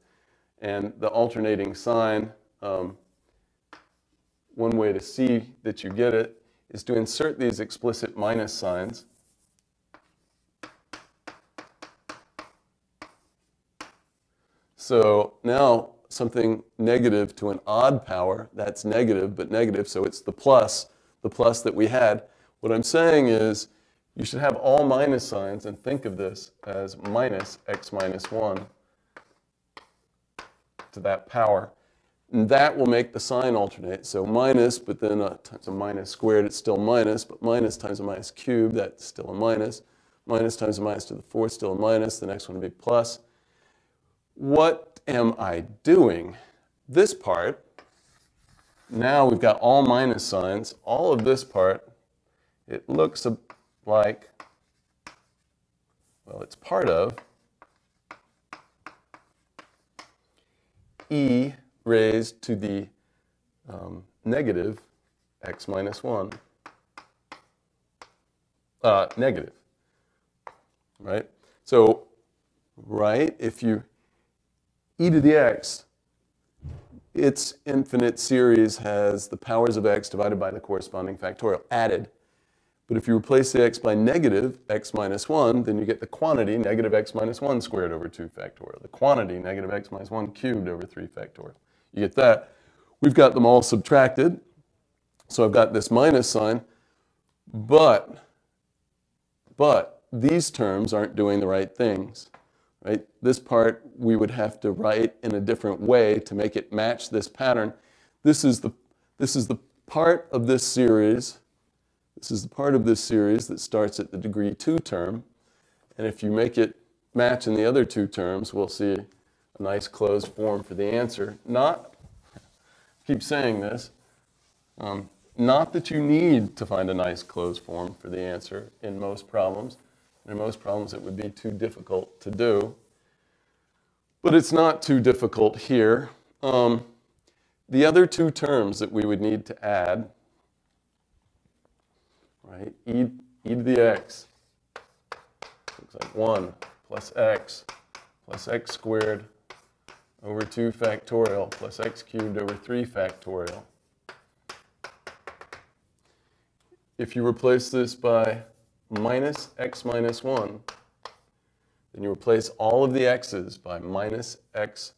And the alternating sign, um, one way to see that you get it is to insert these explicit minus signs. So now something negative to an odd power, that's negative, but negative, so it's the plus, the plus that we had. What I'm saying is you should have all minus signs and think of this as minus x minus 1 to that power. And that will make the sign alternate. So minus, but then uh, times a minus squared, it's still minus, but minus times a minus cubed, that's still a minus. Minus times a minus to the fourth, still a minus. The next one will be plus. What am I doing? This part, now we've got all minus signs. All of this part, it looks like, well, it's part of e raised to the um, negative x minus 1. Uh, negative, right? So, right, if you e to the x, its infinite series has the powers of x divided by the corresponding factorial added. But if you replace the x by negative x minus 1, then you get the quantity negative x minus 1 squared over 2 factorial. The quantity negative x minus 1 cubed over 3 factorial. You get that. We've got them all subtracted. So I've got this minus sign. But, but these terms aren't doing the right things. Right? This part we would have to write in a different way to make it match this pattern. This is the, this is the part of this series. This is the part of this series that starts at the degree 2 term. And if you make it match in the other two terms, we'll see a nice closed form for the answer. Not, keep saying this, um, not that you need to find a nice closed form for the answer in most problems. In most problems, it would be too difficult to do. But it's not too difficult here. Um, the other two terms that we would need to add, right, e, e to the x, looks like 1 plus x plus x squared over 2 factorial plus x cubed over 3 factorial. If you replace this by minus x minus 1, then you replace all of the x's by minus x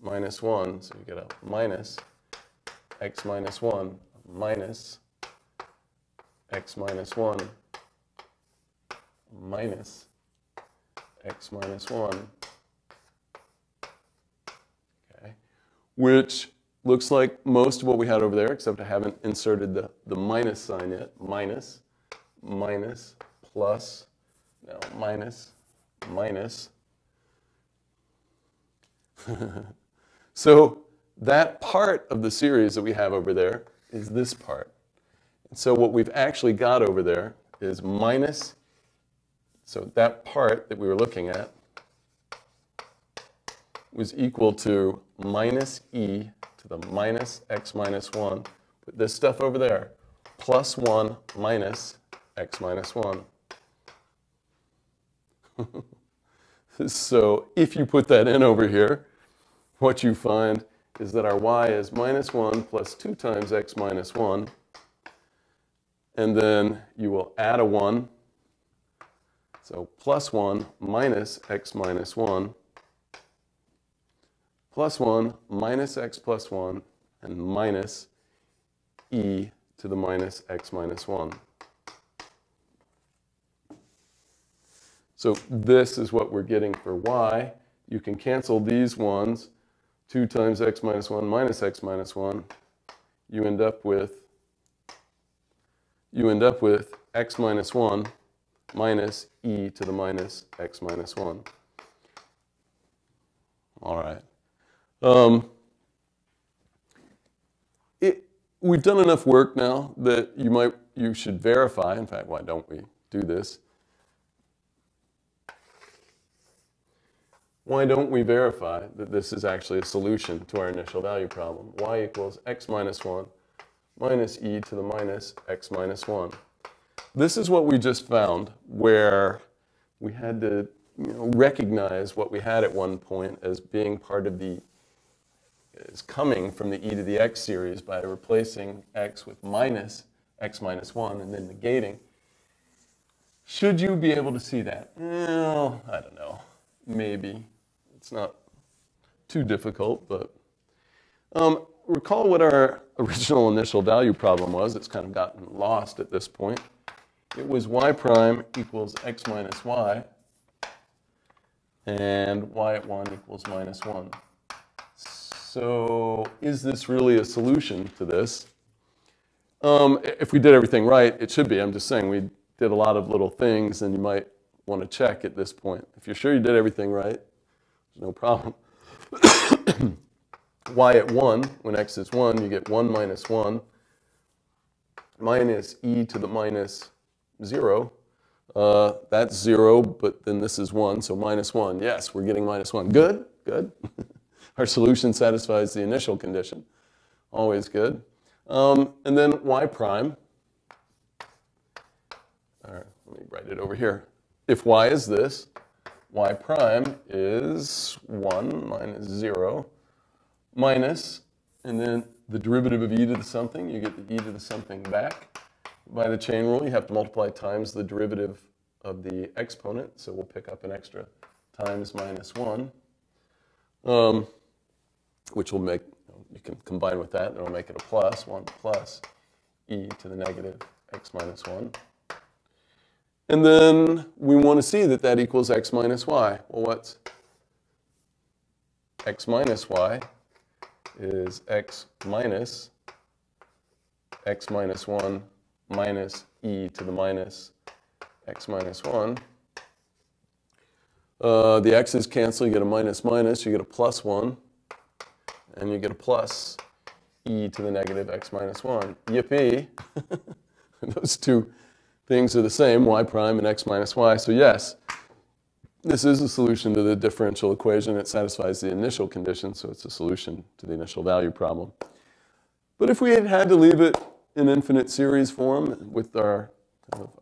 minus 1. So you get a minus x minus 1, minus x minus 1 minus x minus 1. Okay. Which looks like most of what we had over there, except I haven't inserted the, the minus sign yet. Minus, minus, plus, now minus, minus. so that part of the series that we have over there is this part. And so what we've actually got over there is minus, so that part that we were looking at was equal to minus e to the minus x minus 1. Put this stuff over there, plus 1 minus x minus 1. so if you put that in over here, what you find is that our y is minus 1 plus 2 times x minus 1. And then you will add a 1. So plus 1 minus x minus 1 plus 1 minus x plus 1 and minus e to the minus x minus 1. So this is what we're getting for y. You can cancel these ones 2 times x minus 1 minus x minus 1, you end up with you end up with x minus 1 minus e to the minus x minus 1. All right. Um, it, we've done enough work now that you might you should verify. In fact, why don't we do this? Why don't we verify that this is actually a solution to our initial value problem? y equals x minus 1 minus e to the minus x minus 1. This is what we just found where we had to you know, recognize what we had at one point as being part of the, is coming from the e to the x series by replacing x with minus x minus 1 and then negating. Should you be able to see that? Well, I don't know. Maybe. It's not too difficult, but um, recall what our original initial value problem was. It's kind of gotten lost at this point. It was y prime equals x minus y, and y at 1 equals minus 1. So is this really a solution to this? Um, if we did everything right, it should be. I'm just saying we did a lot of little things, and you might want to check at this point. If you're sure you did everything right, no problem. y at 1, when x is 1, you get 1 minus 1 minus e to the minus 0. Uh, that's 0, but then this is 1, so minus 1. Yes, we're getting minus 1. Good, good. Our solution satisfies the initial condition. Always good. Um, and then y prime. All right, let me write it over here. If y is this, y prime is 1 minus 0 minus, and then the derivative of e to the something, you get the e to the something back. By the chain rule, you have to multiply times the derivative of the exponent, so we'll pick up an extra times minus 1, um, which will make, you can combine with that, and it'll make it a plus, 1 plus e to the negative x minus 1. And then we want to see that that equals x minus y. Well, what's x minus y is x minus x minus 1 minus e to the minus x minus 1. Uh, the x's cancel, you get a minus minus, you get a plus 1, and you get a plus e to the negative x minus 1. Yippee! Those two things are the same, y prime and x minus y. So yes, this is a solution to the differential equation. It satisfies the initial condition, so it's a solution to the initial value problem. But if we had had to leave it in infinite series form with our,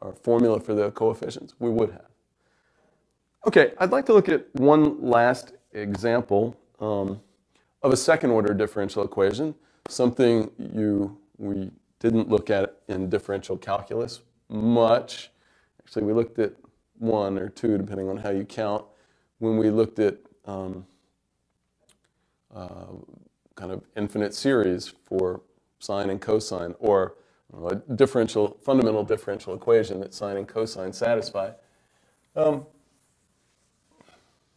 our formula for the coefficients, we would have. Okay, I'd like to look at one last example um, of a second order differential equation, something you we didn't look at in differential calculus much. Actually, we looked at one or two, depending on how you count, when we looked at um, uh, kind of infinite series for sine and cosine, or a differential, fundamental differential equation that sine and cosine satisfy. Um,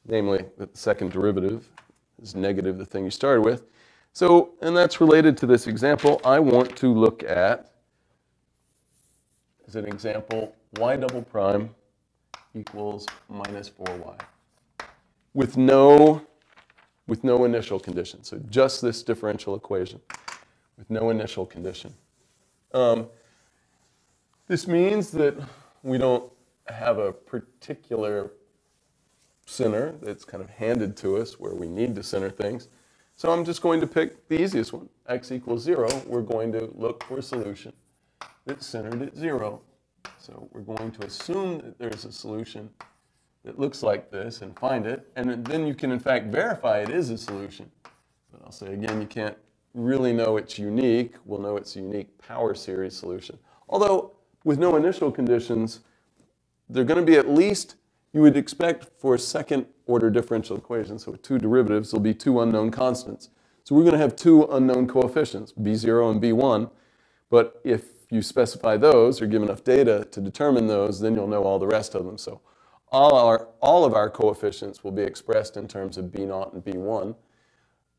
namely, that the second derivative is negative the thing you started with. So, and that's related to this example. I want to look at, as an example, y double prime equals minus 4y with no, with no initial condition. So just this differential equation with no initial condition. Um, this means that we don't have a particular center that's kind of handed to us where we need to center things. So I'm just going to pick the easiest one, x equals 0. We're going to look for a solution that's centered at 0. So we're going to assume that there's a solution that looks like this and find it. And then you can, in fact, verify it is a solution. But I'll say again, you can't really know it's unique. We'll know it's a unique power series solution. Although, with no initial conditions, they're going to be at least, you would expect for a second order differential equation, so with two derivatives, there'll be two unknown constants. So we're going to have two unknown coefficients, b0 and b1. But if you specify those or give enough data to determine those, then you'll know all the rest of them. So all, our, all of our coefficients will be expressed in terms of b0 and b1.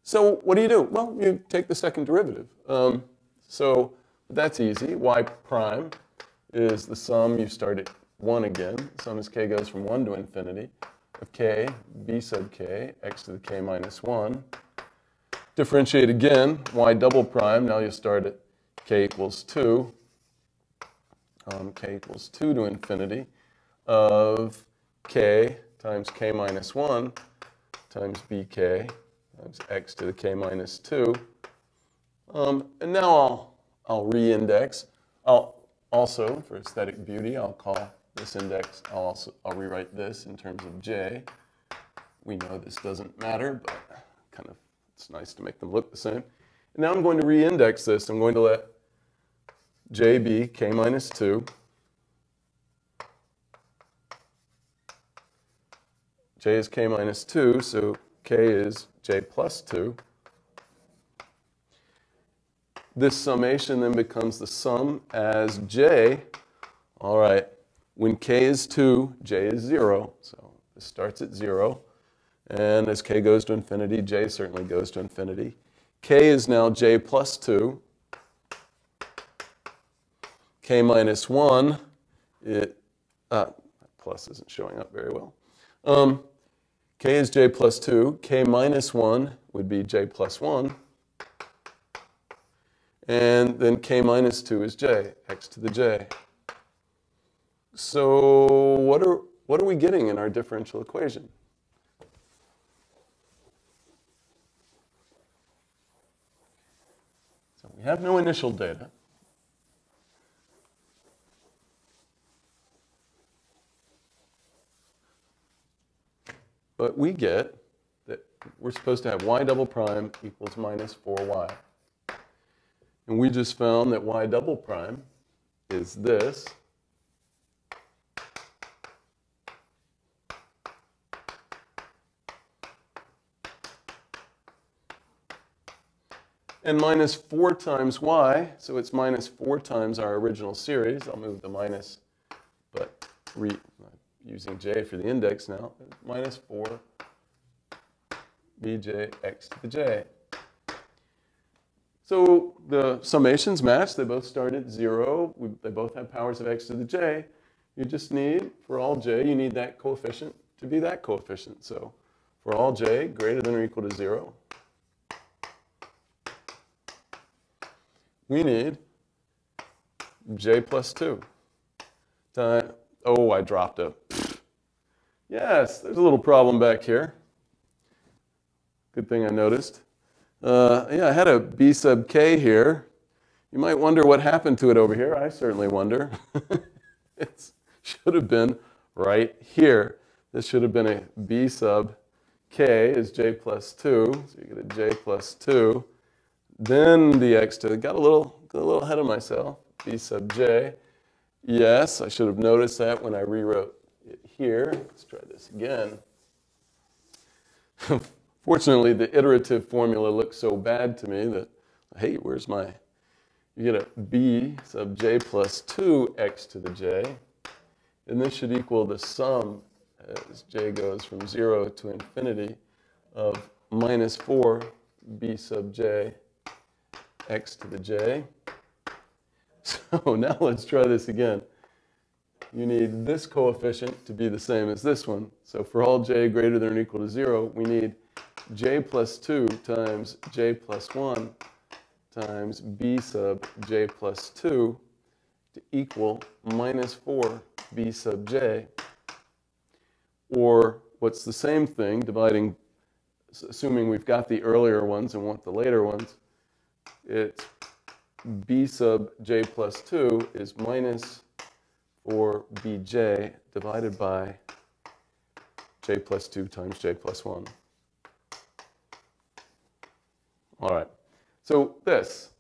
So what do you do? Well, you take the second derivative. Um, so that's easy. y prime is the sum, you start at 1 again. The sum as k goes from 1 to infinity of k, b sub k, x to the k minus 1. Differentiate again, y double prime. Now you start at k equals 2. Um, k equals 2 to infinity of k times k minus 1 times bk times x to the k minus 2. Um, and now I'll, I'll re-index. I'll also, for aesthetic beauty, I'll call this index, I'll also I'll rewrite this in terms of j. We know this doesn't matter, but kind of it's nice to make them look the same. And now I'm going to re-index this. I'm going to let j be k minus 2 j is k minus 2, so k is j plus 2. This summation then becomes the sum as j. All right, when k is 2, j is 0. So this starts at 0. And as k goes to infinity, j certainly goes to infinity. k is now j plus 2. K minus 1, it, uh, plus isn't showing up very well. Um, k is j plus 2. k minus 1 would be j plus 1. And then k minus 2 is j, x to the j. So what are, what are we getting in our differential equation? So we have no initial data. But we get that we're supposed to have y double prime equals minus 4y. And we just found that y double prime is this. And minus 4 times y, so it's minus 4 times our original series. I'll move the minus, but re, using j for the index now, minus 4 bj x to the j. So the summations match. They both start at 0. We, they both have powers of x to the j. You just need, for all j, you need that coefficient to be that coefficient. So for all j greater than or equal to 0, we need j plus 2 time, oh, I dropped a Yes, there's a little problem back here. Good thing I noticed. Uh, yeah, I had a B sub k here. You might wonder what happened to it over here. I certainly wonder. it should have been right here. This should have been a B sub k is j plus 2. So you get a j plus 2. Then the x to, got a little, got a little ahead of myself. B sub j. Yes, I should have noticed that when I rewrote it here. Let's try this again. Fortunately, the iterative formula looks so bad to me that, hey, where's my, you get a b sub j plus 2x to the j. And this should equal the sum as j goes from 0 to infinity of minus 4 b sub j x to the j. So now let's try this again. You need this coefficient to be the same as this one. So for all j greater than or equal to 0, we need j plus 2 times j plus 1 times b sub j plus 2 to equal minus 4 b sub j. Or what's the same thing, dividing, assuming we've got the earlier ones and want the later ones, it's b sub j plus 2 is minus 4 bj divided by j plus 2 times j plus 1. All right, so this,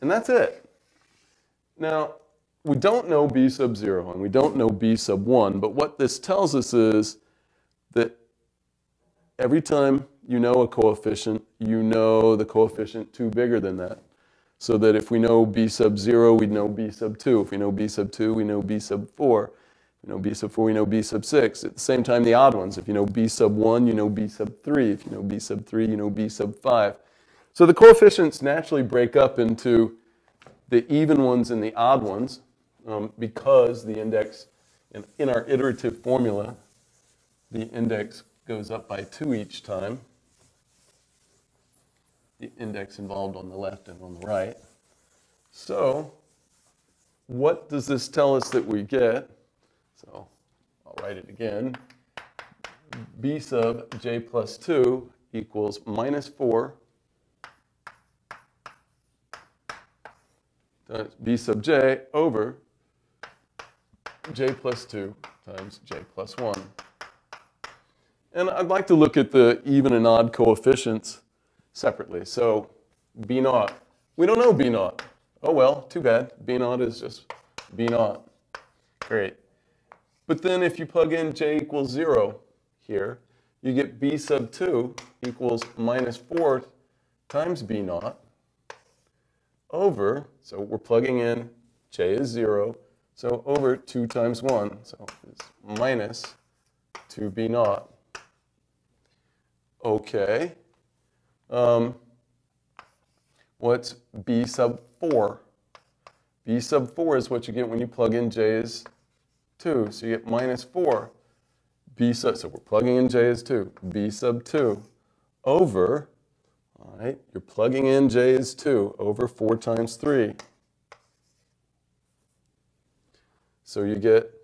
and that's it. Now, we don't know b sub 0 and we don't know b sub 1, but what this tells us is that every time you know a coefficient, you know the coefficient 2 bigger than that. So that if we know b sub 0, we know b sub 2. If we know b sub 2, we know b sub 4. If we know b sub 4, we know b sub 6. At the same time, the odd ones. If you know b sub 1, you know b sub 3. If you know b sub 3, you know b sub 5. So the coefficients naturally break up into the even ones and the odd ones um, because the index, in, in our iterative formula, the index goes up by 2 each time the index involved on the left and on the right. So what does this tell us that we get? So I'll write it again. b sub j plus 2 equals minus 4 times b sub j over j plus 2 times j plus 1. And I'd like to look at the even and odd coefficients separately. So B naught. We don't know B naught. Oh well, too bad. B naught is just B naught. Great. But then if you plug in j equals 0 here, you get b sub 2 equals minus 4 times b naught over, so we're plugging in j is 0, so over 2 times 1, so it's minus 2b naught. Okay, um, what's b sub 4? b sub 4 is what you get when you plug in j is 2. So you get minus 4. b sub, so we're plugging in j is 2. b sub 2 over, all right, you're plugging in j is 2 over 4 times 3. So you get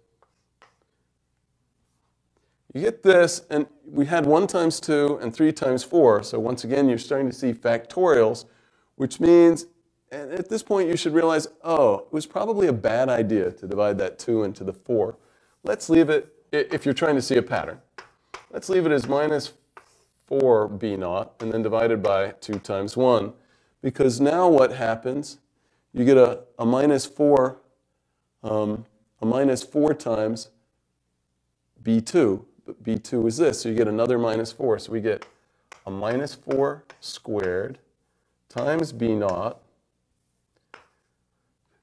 you get this, and we had 1 times 2 and 3 times 4. So once again, you're starting to see factorials, which means and at this point you should realize, oh, it was probably a bad idea to divide that 2 into the 4. Let's leave it, if you're trying to see a pattern, let's leave it as minus 4b naught and then divided by 2 times 1. Because now what happens, you get a, a minus 4, um, a minus 4 times b2 but b2 is this. So you get another minus 4. So we get a minus 4 squared times b naught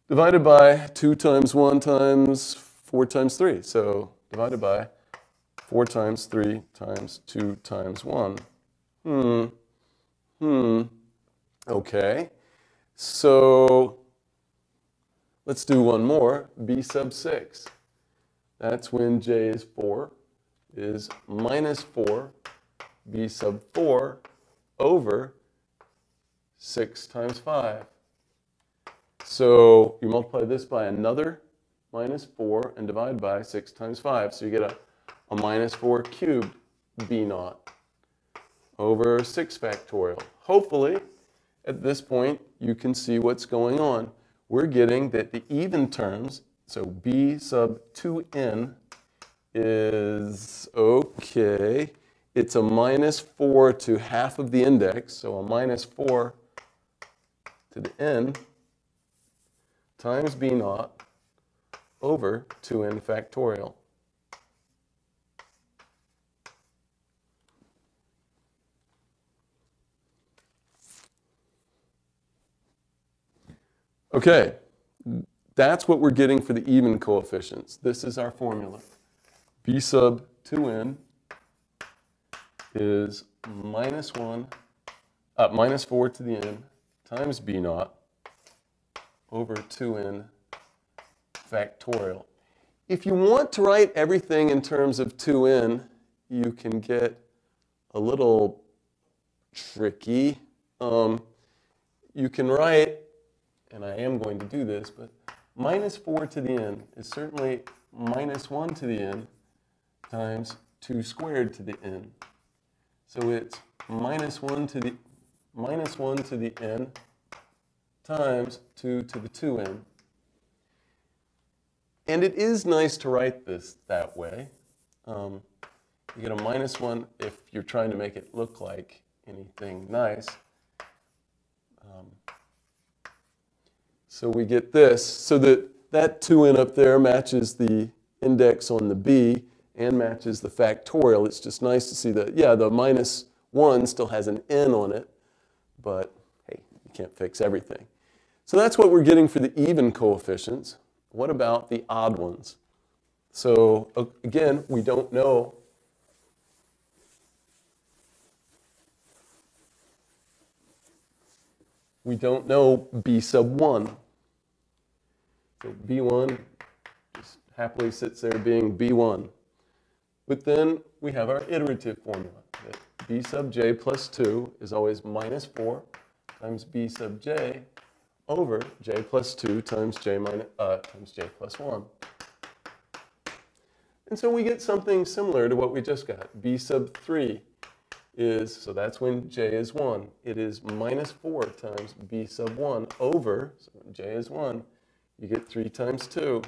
divided by 2 times 1 times 4 times 3. So divided by 4 times 3 times 2 times 1. Hmm. Hmm. Okay. So let's do one more. b sub 6. That's when j is 4 is minus 4 b sub 4 over 6 times 5. So you multiply this by another minus 4 and divide by 6 times 5. So you get a, a minus 4 cubed b naught over 6 factorial. Hopefully, at this point, you can see what's going on. We're getting that the even terms, so b sub 2n is, okay, it's a minus 4 to half of the index, so a minus 4 to the n times b naught over 2n factorial. Okay, that's what we're getting for the even coefficients. This is our formula. B sub 2n is minus 1, uh, minus 4 to the n times b naught over 2n factorial. If you want to write everything in terms of 2n, you can get a little tricky. Um, you can write, and I am going to do this, but minus 4 to the n is certainly minus 1 to the n times 2 squared to the n. So it's minus 1 to the minus 1 to the n times 2 to the 2n. And it is nice to write this that way. Um, you get a minus 1 if you're trying to make it look like anything nice. Um, so we get this, so that that 2n up there matches the index on the b and matches the factorial. It's just nice to see that, yeah, the minus 1 still has an n on it, but hey, you can't fix everything. So that's what we're getting for the even coefficients. What about the odd ones? So again, we don't know we don't know b sub 1. So b1 just happily sits there being b1. But then we have our iterative formula that b sub j plus 2 is always minus 4 times b sub j over j plus 2 times j minus, uh, times j plus 1. And so we get something similar to what we just got. b sub 3 is, so that's when j is 1. It is minus 4 times b sub 1 over, so j is 1, you get 3 times 2.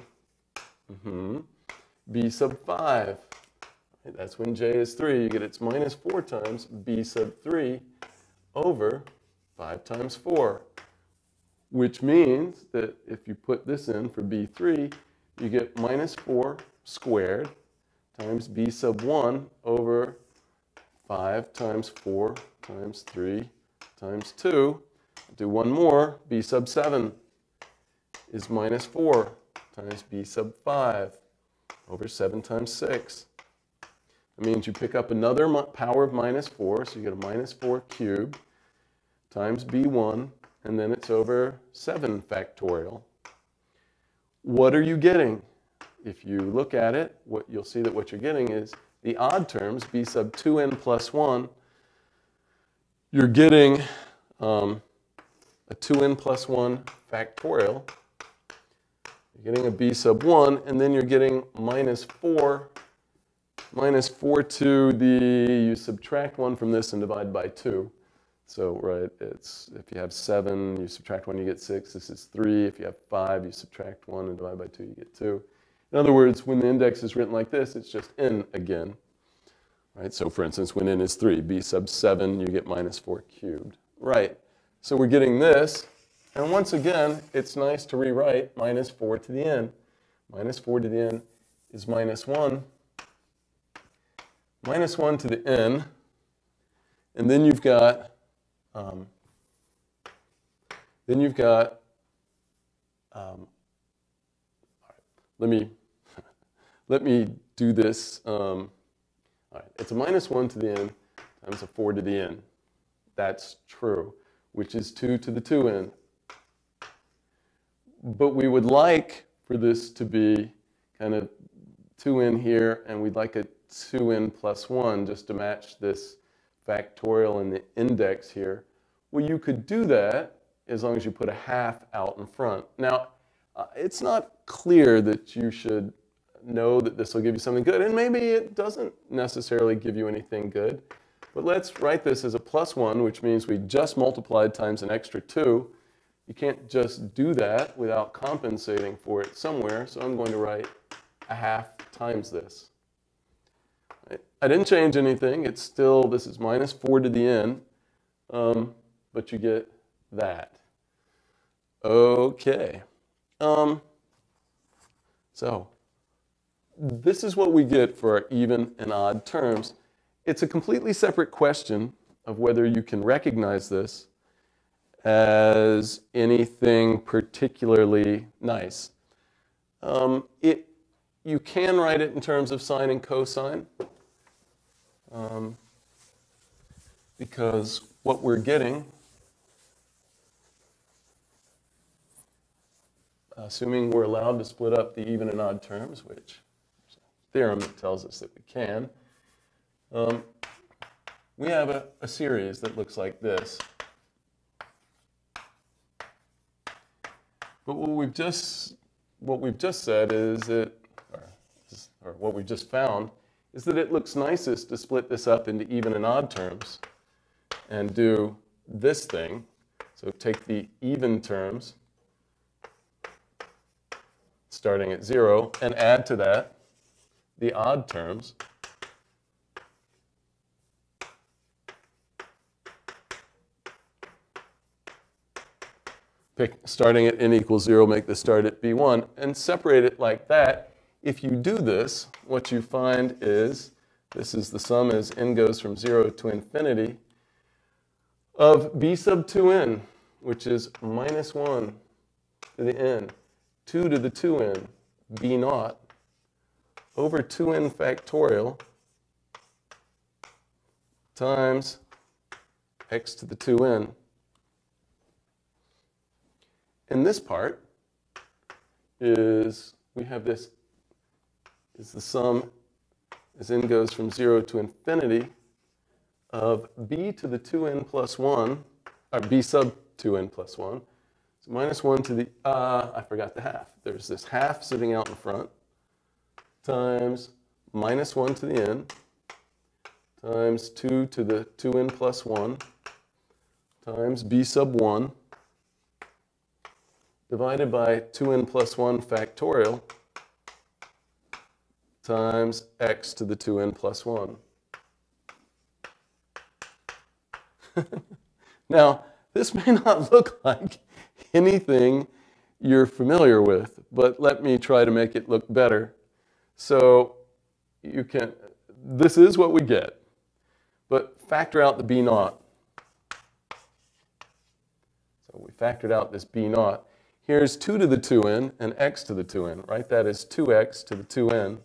Mm -hmm. b sub 5, that's when j is 3. You get its minus 4 times b sub 3 over 5 times 4, which means that if you put this in for b3, you get minus 4 squared times b sub 1 over 5 times 4 times 3 times 2. Do one more. b sub 7 is minus 4 times b sub 5 over 7 times 6. That means you pick up another power of minus 4, so you get a minus 4 cubed times b1, and then it's over 7 factorial. What are you getting? If you look at it, what you'll see that what you're getting is the odd terms, b sub 2n plus 1, you're getting um, a 2n plus 1 factorial. You're getting a b sub 1, and then you're getting minus 4. Minus 4 to the, you subtract 1 from this and divide by 2. So, right, it's if you have 7, you subtract 1, you get 6. This is 3. If you have 5, you subtract 1 and divide by 2, you get 2. In other words, when the index is written like this, it's just n again. Right? So for instance, when n is 3, b sub 7, you get minus 4 cubed. Right. So we're getting this. And once again, it's nice to rewrite minus 4 to the n. Minus 4 to the n is minus 1. Minus 1 to the n. And then you've got, um, then you've got, um, let me let me do this. Um, all right, it's a minus 1 to the n times a 4 to the n. That's true, which is 2 to the 2n. But we would like for this to be kind of 2n here, and we'd like a 2n plus 1 just to match this factorial in the index here. Well, you could do that as long as you put a half out in front. Now, uh, it's not clear that you should know that this will give you something good. And maybe it doesn't necessarily give you anything good. But let's write this as a plus 1, which means we just multiplied times an extra 2. You can't just do that without compensating for it somewhere. So I'm going to write a half times this. I didn't change anything. It's still, this is minus 4 to the n. Um, but you get that. Okay. Um, so this is what we get for our even and odd terms. It's a completely separate question of whether you can recognize this. as anything particularly nice. Um, it, you can write it in terms of sine and cosine um, because what we're getting, assuming we're allowed to split up the even and odd terms, which theorem tells us that we can, um, we have a, a series that looks like this. But what we've just what we've just said is that, or, or what we've just found, is that it looks nicest to split this up into even and odd terms and do this thing. So take the even terms starting at zero and add to that the odd terms pick, starting at n equals 0, make the start at b1, and separate it like that. If you do this, what you find is, this is the sum as n goes from 0 to infinity, of b sub 2n, which is minus 1 to the n, 2 to the 2n, b naught, over 2n factorial times x to the 2n. And this part is, we have this, is the sum as n goes from 0 to infinity of b to the 2n plus 1, or b sub 2n plus 1. So minus 1 to the, uh, I forgot the half. There's this half sitting out in front times minus 1 to the n times 2 to the 2n plus 1 times b sub 1 divided by 2n plus 1 factorial times x to the 2n plus 1. now, this may not look like anything you're familiar with, but let me try to make it look better. So you can, this is what we get, but factor out the b naught. So we factored out this b naught. Here's 2 to the 2n and x to the 2n, right? That is 2x to the 2n.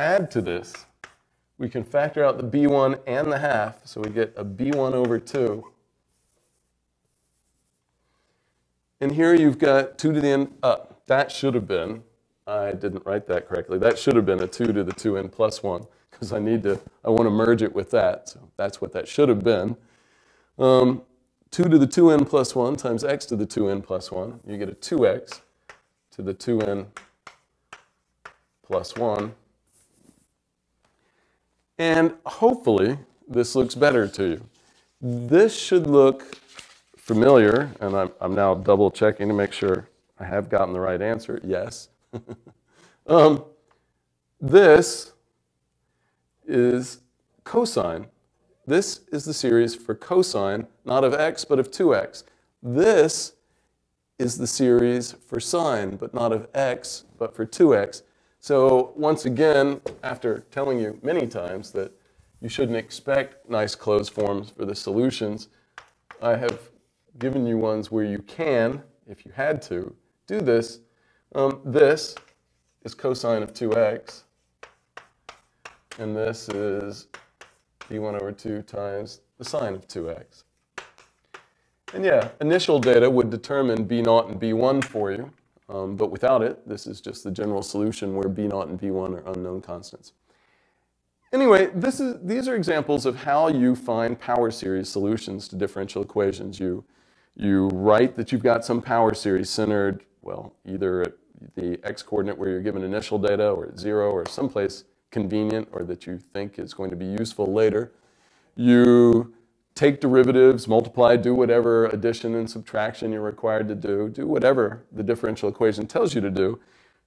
Add to this, we can factor out the b1 and the half, so we get a b1 over 2. And here you've got 2 to the n, up. that should have been, I didn't write that correctly, that should have been a 2 to the 2n plus 1, because I need to, I want to merge it with that, so that's what that should have been. Um, 2 to the 2n plus 1 times x to the 2n plus 1. You get a 2x to the 2n plus 1. And hopefully, this looks better to you. This should look familiar, and I'm, I'm now double checking to make sure I have gotten the right answer. Yes. um, this is cosine this is the series for cosine, not of x, but of 2x. This is the series for sine, but not of x, but for 2x. So once again, after telling you many times that you shouldn't expect nice closed forms for the solutions, I have given you ones where you can, if you had to, do this. Um, this is cosine of 2x, and this is b1 over 2 times the sine of 2x. And yeah, initial data would determine b0 and b1 for you, um, but without it, this is just the general solution where b naught and b1 are unknown constants. Anyway, this is, these are examples of how you find power series solutions to differential equations. You, you write that you've got some power series centered, well, either at the x-coordinate where you're given initial data or at zero or someplace convenient or that you think is going to be useful later. You take derivatives, multiply, do whatever addition and subtraction you're required to do, do whatever the differential equation tells you to do.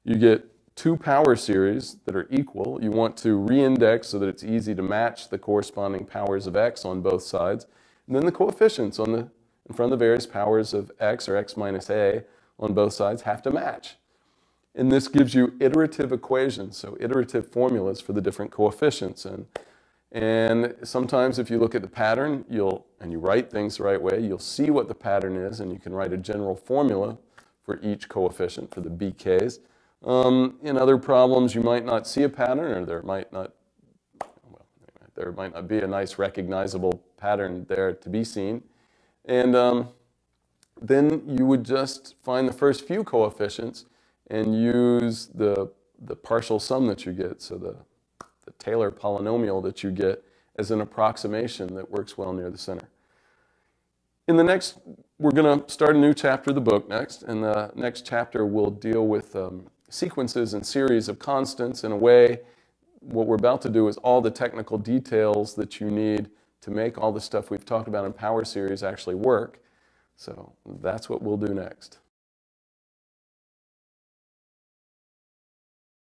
You get two power series that are equal. You want to reindex so that it's easy to match the corresponding powers of x on both sides. And then the coefficients on the, in front of the various powers of x or x minus a on both sides have to match. And this gives you iterative equations, so iterative formulas for the different coefficients. And, And sometimes if you look at the pattern, you'll, and you write things the right way, you'll see what the pattern is and you can write a general formula for each coefficient for the BKs. Um, in other problems, you might not see a pattern or there might not, well, there might not be a nice recognizable pattern there to be seen. And um, then you would just find the first few coefficients and use the, the partial sum that you get, so the, Taylor polynomial that you get as an approximation that works well near the center. In the next, we're going to start a new chapter of the book next, and the next chapter will deal with um, sequences and series of constants in a way. What we're about to do is all the technical details that you need to make all the stuff we've talked about in power series actually work. So that's what we'll do next.